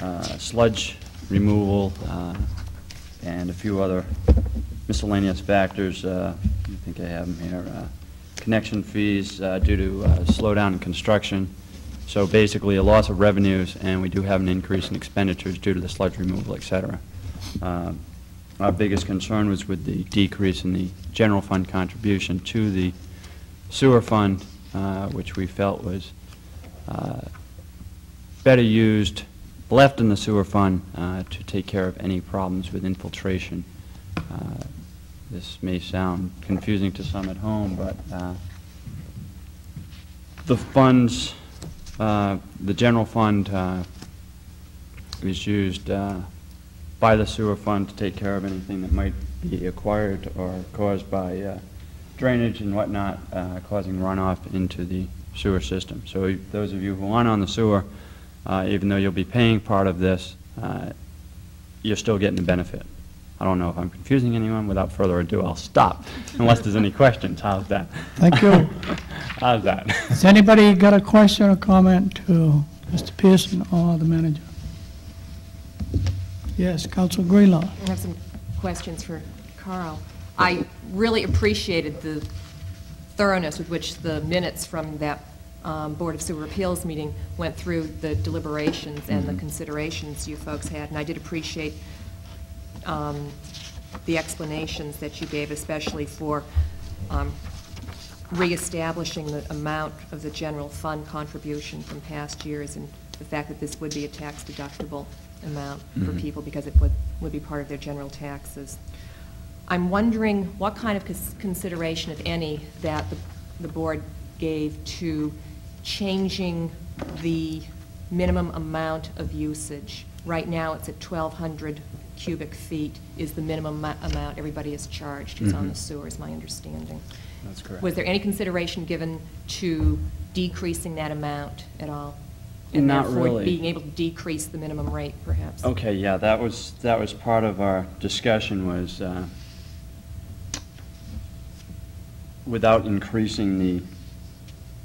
uh, sludge removal uh, and a few other miscellaneous factors. uh, I think I have them here. uh, Connection fees uh, due to uh, slowdown in construction. So basically, a loss of revenues, and we do have an increase in expenditures due to the sludge removal, et cetera. Uh, Our biggest concern was with the decrease in the general fund contribution to the sewer fund, uh, which we felt was uh, better used, left in the sewer fund uh, to take care of any problems with infiltration. Uh, This may sound confusing to some at home, but uh, the funds, uh, the general fund uh, is used uh, by the sewer fund to take care of anything that might be acquired or caused by uh, drainage and whatnot, uh, causing runoff into the sewer system. So those of you who aren't on the sewer, even though you'll be paying part of this, you're still getting the benefit. I don't know if I'm confusing anyone. Without further ado, I'll stop, unless there's any questions. How's that? Thank you. How's that? Has anybody got a question or comment to Mr. Pearson or the manager? Yes, Council Greenlaw. I have some questions for Carl. I really appreciated the thoroughness with which the minutes from that um, Board of Sewer Appeals meeting went through the deliberations and the considerations you folks had, and I did appreciate um, the explanations that you gave, especially for um, reestablishing the amount of the general fund contribution from past years, and the fact that this would be a tax-deductible amount for Mhm. people because it would, would be part of their general taxes. I'm wondering what kind of consideration, if any, that the, the board gave to changing the minimum amount of usage. Right now, it's at 1,200 cubic feet is the minimum amount everybody is charged who's on the Mhm. sewer, is my understanding. That's correct. Was there any consideration given to decreasing that amount at all? And Not therefore really. being able to decrease the minimum rate, perhaps? Okay, yeah, that was, that was part of our discussion was, uh, without increasing the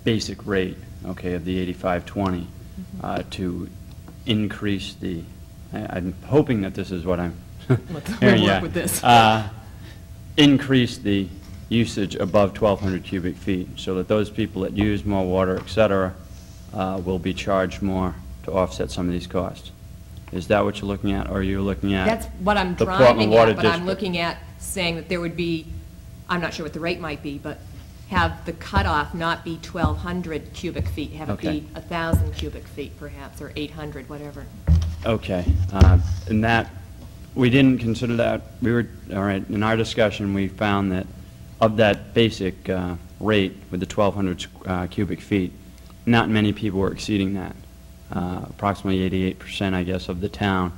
basic rate, okay, of the 8520, uh, to increase the, I- I'm hoping that this is what I'm Let's- hearing, work yeah. with this. Uh, Increase the usage above 1,200 cubic feet, so that those people that use more water, et cetera, uh, will be charged more to offset some of these costs. Is that what you're looking at, or are you looking at? That's what I'm the Portland driving Water at, but I'm looking at saying that there would be, I'm not sure what the rate might be, but have the cutoff not be 1,200 cubic feet, have it Okay. be 1,000 cubic feet perhaps, or 800, whatever. Okay, uh, and that, we didn't consider that, we were, all right, in our discussion, we found that of that basic uh, rate with the 1,200 uh, cubic feet, not many people were exceeding that. Uh, Approximately 88%, I guess, of the town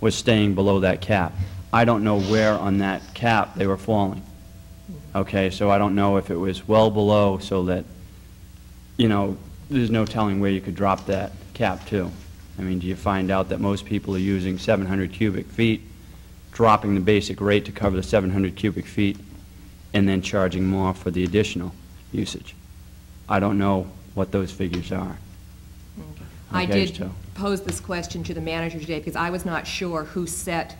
was staying below that cap. I don't know where on that cap they were falling. Okay, so I don't know if it was well below so that, you know, there's no telling where you could drop that cap to. I mean, do you find out that most people are using 700 cubic feet, dropping the basic rate to cover the 700 cubic feet, and then charging more for the additional usage? I don't know what those figures are. Okay. I did so- pose this question to the manager today because I was not sure who set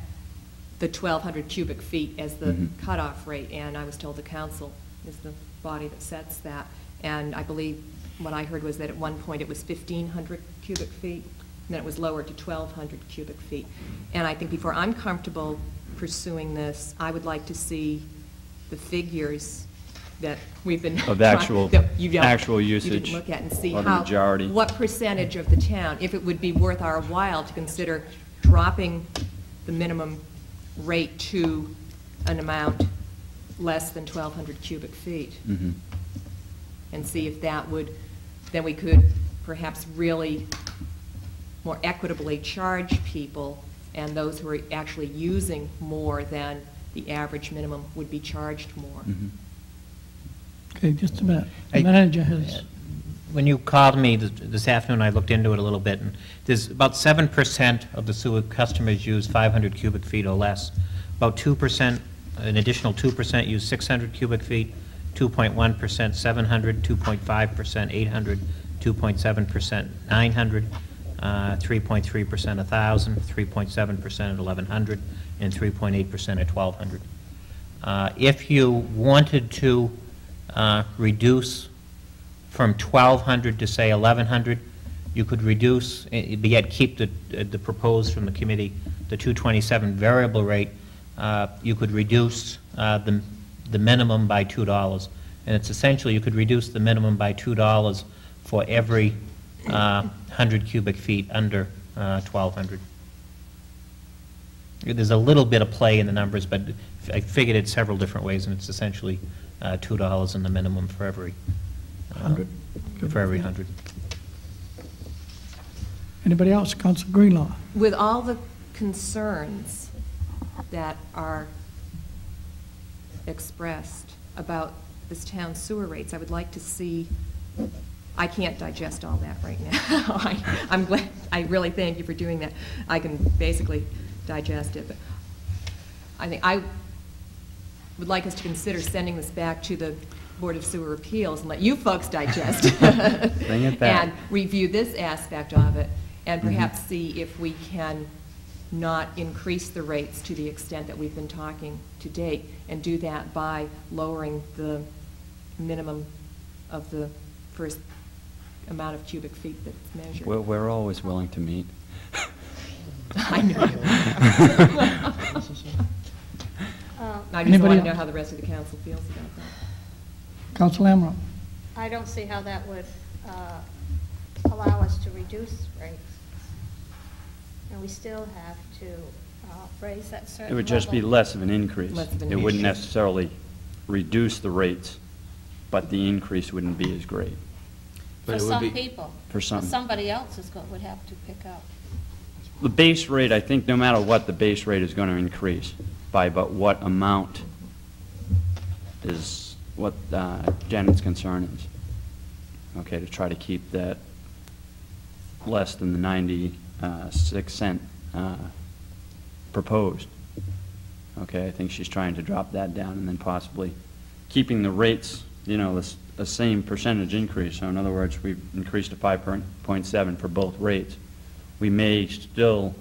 the 1,200 cubic feet as the Mhm. cutoff rate, and I was told the council is the body that sets that. And I believe what I heard was that at one point it was 1,500 cubic feet, then it was lowered to 1,200 cubic feet. And I think before I'm comfortable pursuing this, I would like to see the figures that we've been. Of actual- that you don't- actual You usage didn't look at and see how. majority. What percentage of the town, if it would be worth our while to consider dropping the minimum rate to an amount less than 1,200 cubic feet, Mhm. and see if that would, then we could perhaps really more equitably charge people, and those who are actually using more than the average minimum would be charged more. Mhm. Okay, just a minute. The Hey, manager has, When you called me th- this afternoon, I looked into it a little bit, and there's about 7% of the sewer customers use 500 cubic feet or less. About 2%, an additional 2% use 600 cubic feet, 2.1% 700, 2.5% 800, 2.7% 900, uh, 3.3% at 1,000, 3.7% at 1,100, and 3.8% at 1,200. Uh, If you wanted to uh, reduce from 1,200 to, say, 1,100, you could reduce, eh, but yet keep the, uh, the proposed from the committee, the 227 variable rate, uh, you could reduce uh, the, the minimum by $2. And it's essentially, you could reduce the minimum by $2 for every uh, 100 cubic feet under uh, 1,200. There's a little bit of play in the numbers, but I figured it several different ways, and it's essentially uh, $2 in the minimum for every, uh, 100. for every 100. anybody else? Council Greenlaw? With all the concerns that are expressed about this town's sewer rates, I would like to see, I can't digest all that right now. I- I'm glad, I really thank you for doing that. I can basically digest it, but I think, I would like us to consider sending this back to the Board of Sewer Appeals and let you folks digest. Bring it back. And review this aspect of it, and Mhm. perhaps see if we can not increase the rates to the extent that we've been talking to date, and do that by lowering the minimum of the first amount of cubic feet that's measured. We're, we're always willing to meet. I know. Uh, I just Anybody want to know else? how the rest of the council feels about that. Council Amro? I don't see how that would uh, allow us to reduce rates. And we still have to uh, raise that certain It would just be level. less of an increase. Less of an It wouldn't increase. necessarily reduce the rates, but the increase wouldn't be as great. But For it would some be- people. For some. Somebody else is going, would have to pick up. The base rate, I think no matter what, the base rate is going to increase by about what amount is what uh, Janet's concern is. Okay, to try to keep that less than the 96 cent uh, proposed. Okay, I think she's trying to drop that down and then possibly keeping the rates, you know, the s- the same percentage increase. So in other words, we've increased to 5.7 for both rates. We may still,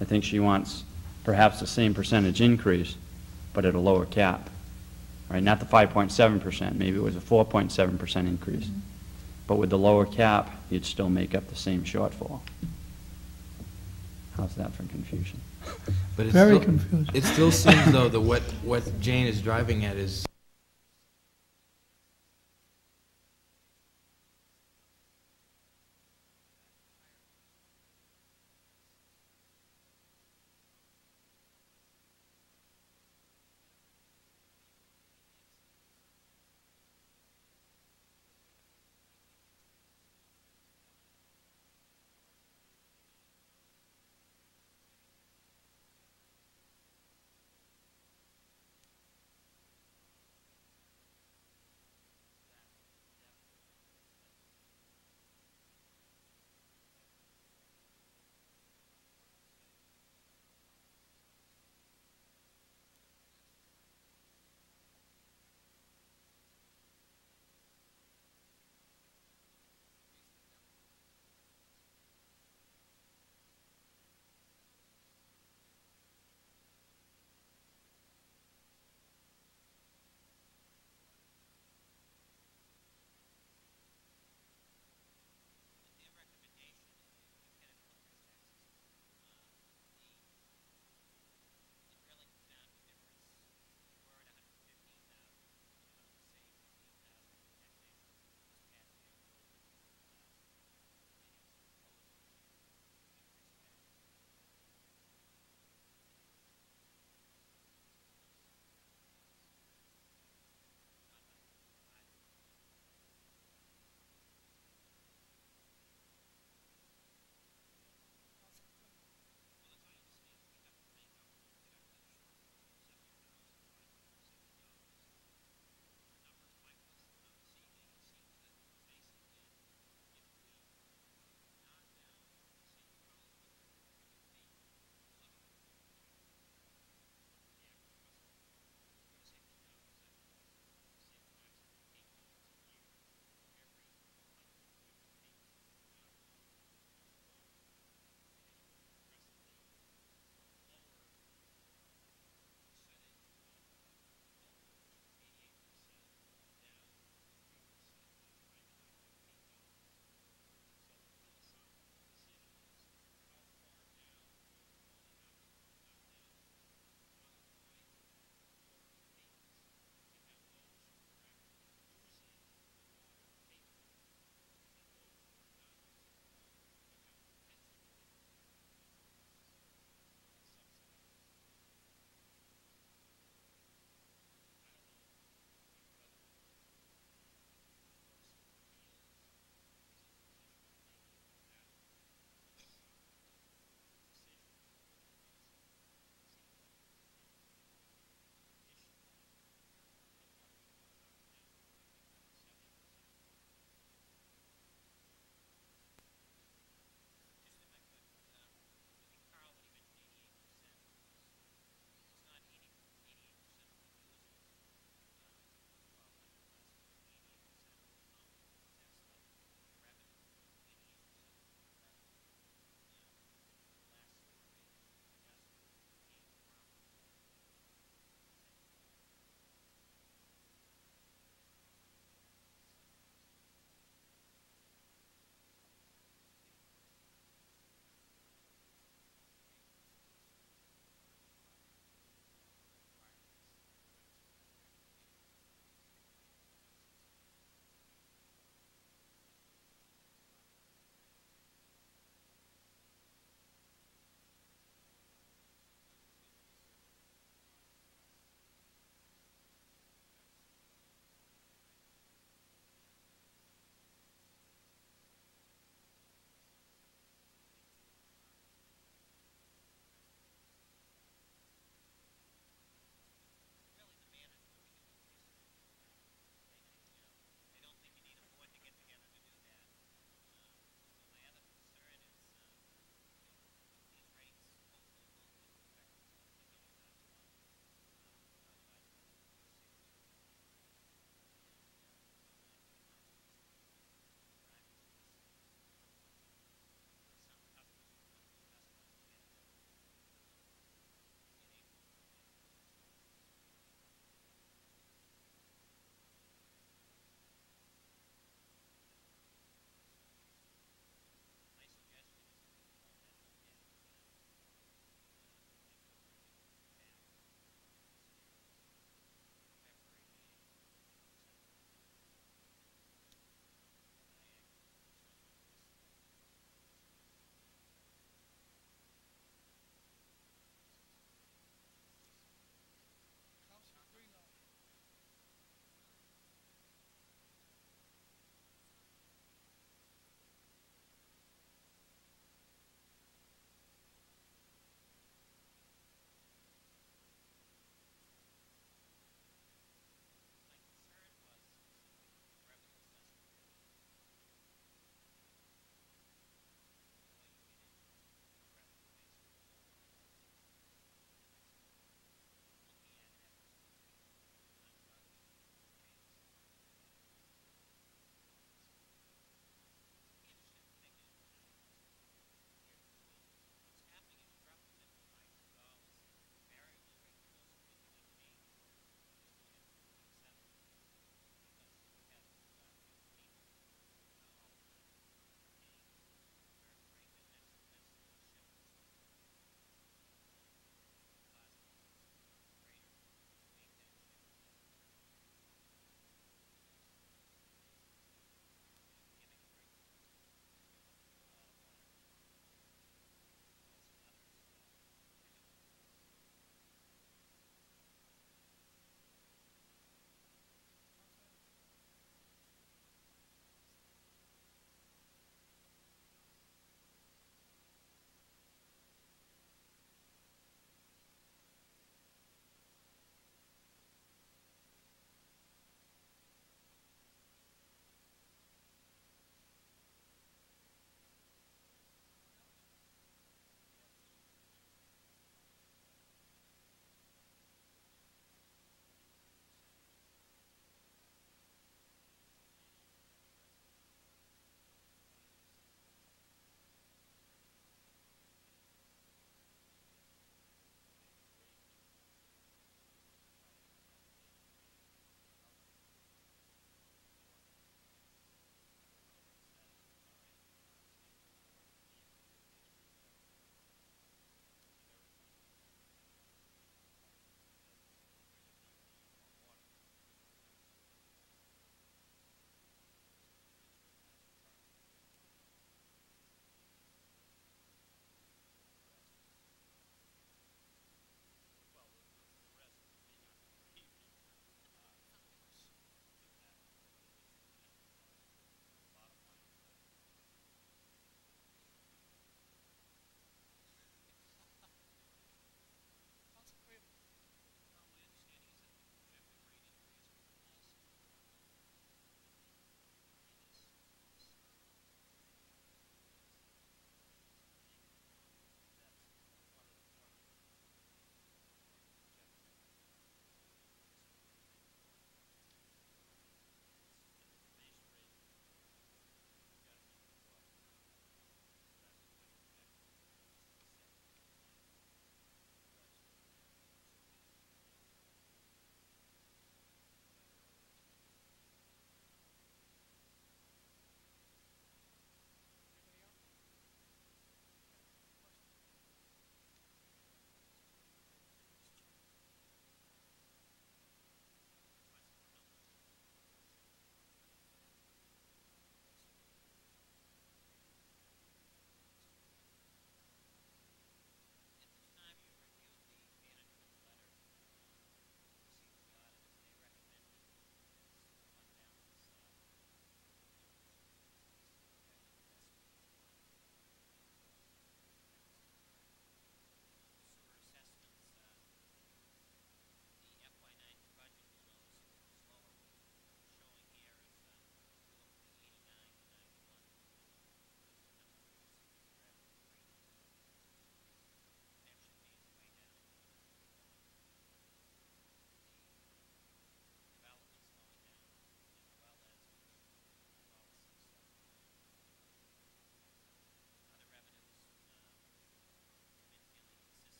I think she wants perhaps the same percentage increase, but at a lower cap. right? Not the 5.7%, maybe it was a 4.7% increase. Mm-hmm. But with the lower cap, you'd still make up the same shortfall. How's that for confusion? But it Very still- confusing. It still seems, though, that what, what Jane is driving at is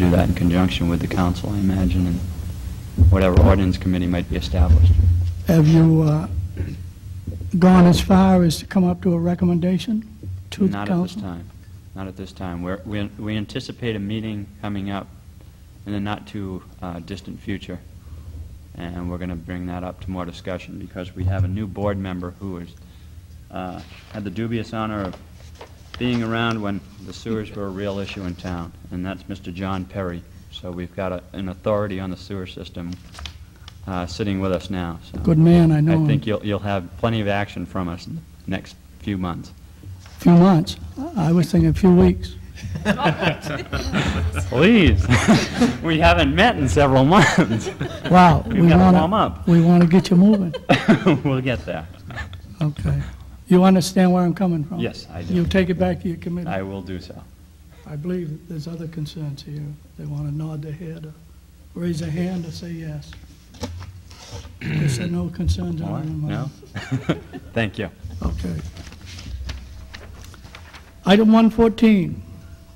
do that in conjunction with the council, I imagine, and whatever ordinance committee might be established. Have you uh, gone as far as to come up to a recommendation to the council? Not at this time. Not at this time. We're, we we anticipate a meeting coming up in the not-too-distant future, and we're going to bring that up to more discussion, because we have a new board member who has uh, had the dubious honor of being around when the sewers were a real issue in town, and that's Mr. John Perry. So we've got a- an authority on the sewer system uh, sitting with us now, so... Good man, I know I him. think you'll, you'll have plenty of action from us in the next few months. Few months. I was thinking a few weeks. Please. We haven't met in several months. Wow. We've we got to wanna- warm up. We want to get you moving. We'll get there. Okay. You understand where I'm coming from? Yes, I do. You'll take it back to your committee? I will do so. I believe there's other concerns here. They want to nod their head, or raise their hand, or say yes. Guess there are no concerns More? on them. No? Thank you. Okay. Item 114,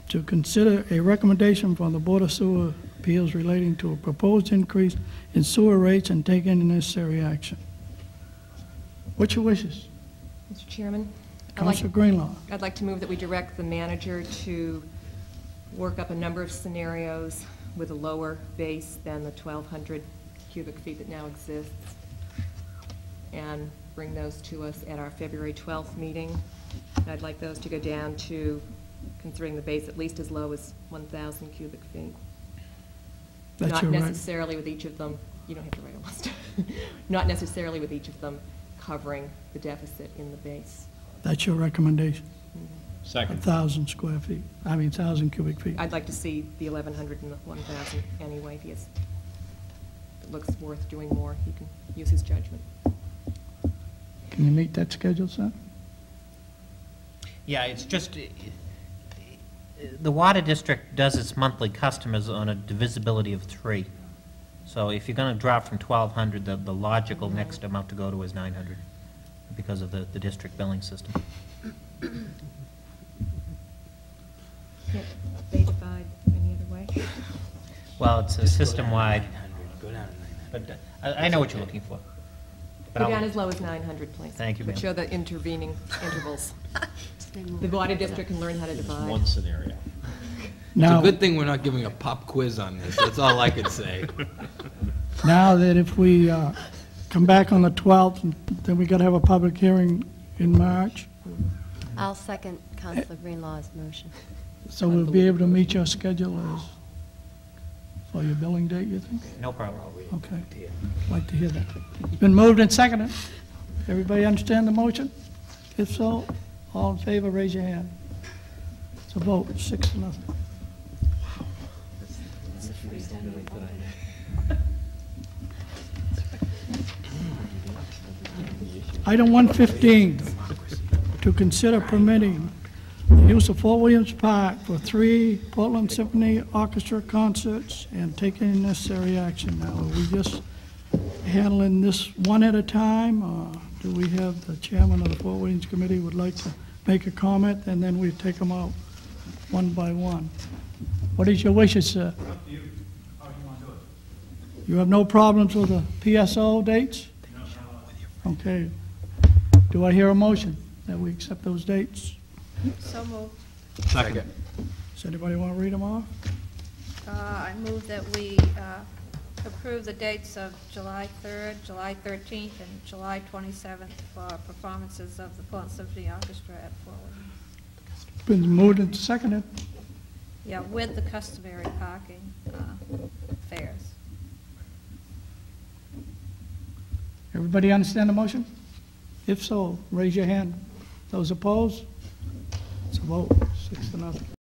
to consider a recommendation from the Board of Sewer Appeals relating to a proposed increase in sewer rates and take any necessary action. What's your wishes? Mr. Chairman? I'd like- Greenlaw. I'd like to move that we direct the manager to work up a number of scenarios with a lower base than the 1,200 cubic feet that now exists, and bring those to us at our February 12th meeting. I'd like those to go down to, considering the base at least as low as 1,000 cubic feet. That's Not right. necessarily with each of them, you don't have to write a list, not necessarily with each of them covering the deficit in the base. That's your recommendation? A Second. 1,000 square feet, I mean, 1,000 cubic feet. I'd like to see the 1,100 and the 1,000 anyway, if he has, if it looks worth doing more, he can use his judgment. Can you meet that schedule, sir? Yeah, it's just, uh, the water district does its monthly customers on a divisibility of three. So if you're going to drop from 1,200, the, the logical next amount to go to is 900 because of the, the district billing system. Can't they divide any other way? Well, it's a Just go down to system-wide, 900, Go down to 900. but uh, I, I know what you're looking for. But Go I'll- down as low as 900, please. Thank you, But ma'am. show the intervening intervals. The water district can learn how to divide. One scenario. It's Now- a good thing we're not giving a pop quiz on this, that's all I could say. Now that if we uh, come back on the 12th, then we got to have a public hearing in March, I'll second Councilor Greenlaw's motion. so we'll be able to meet your schedule as, for your billing date, you think? No problem. Okay. I'd like to hear that. It's been moved and seconded. Everybody understand the motion? If so, all in favor, raise your hand. It's a vote, six to nothing. Item 115, to consider permitting the use of Fort Williams Park for three Portland Symphony Orchestra concerts and take any necessary action. Now, are we just handling this one at a time, or do we have the chairman of the Fort Williams Committee would like to make a comment, and then we take them out one by one? What is your wishes, sir? You have no problems with the PSO dates? Okay. Do I hear a motion that we accept those dates? So moved. Second. Does anybody want to read them off? Uh, I move that we uh, approve the dates of July 3rd, July 13th, and July 27th for performances of the Portland Symphony Orchestra at Fort Williams. Been moved and seconded. Yeah, with the customary parking uh, fares. Everybody understand the motion? If so, raise your hand. Those opposed? It's a vote, six to nothing.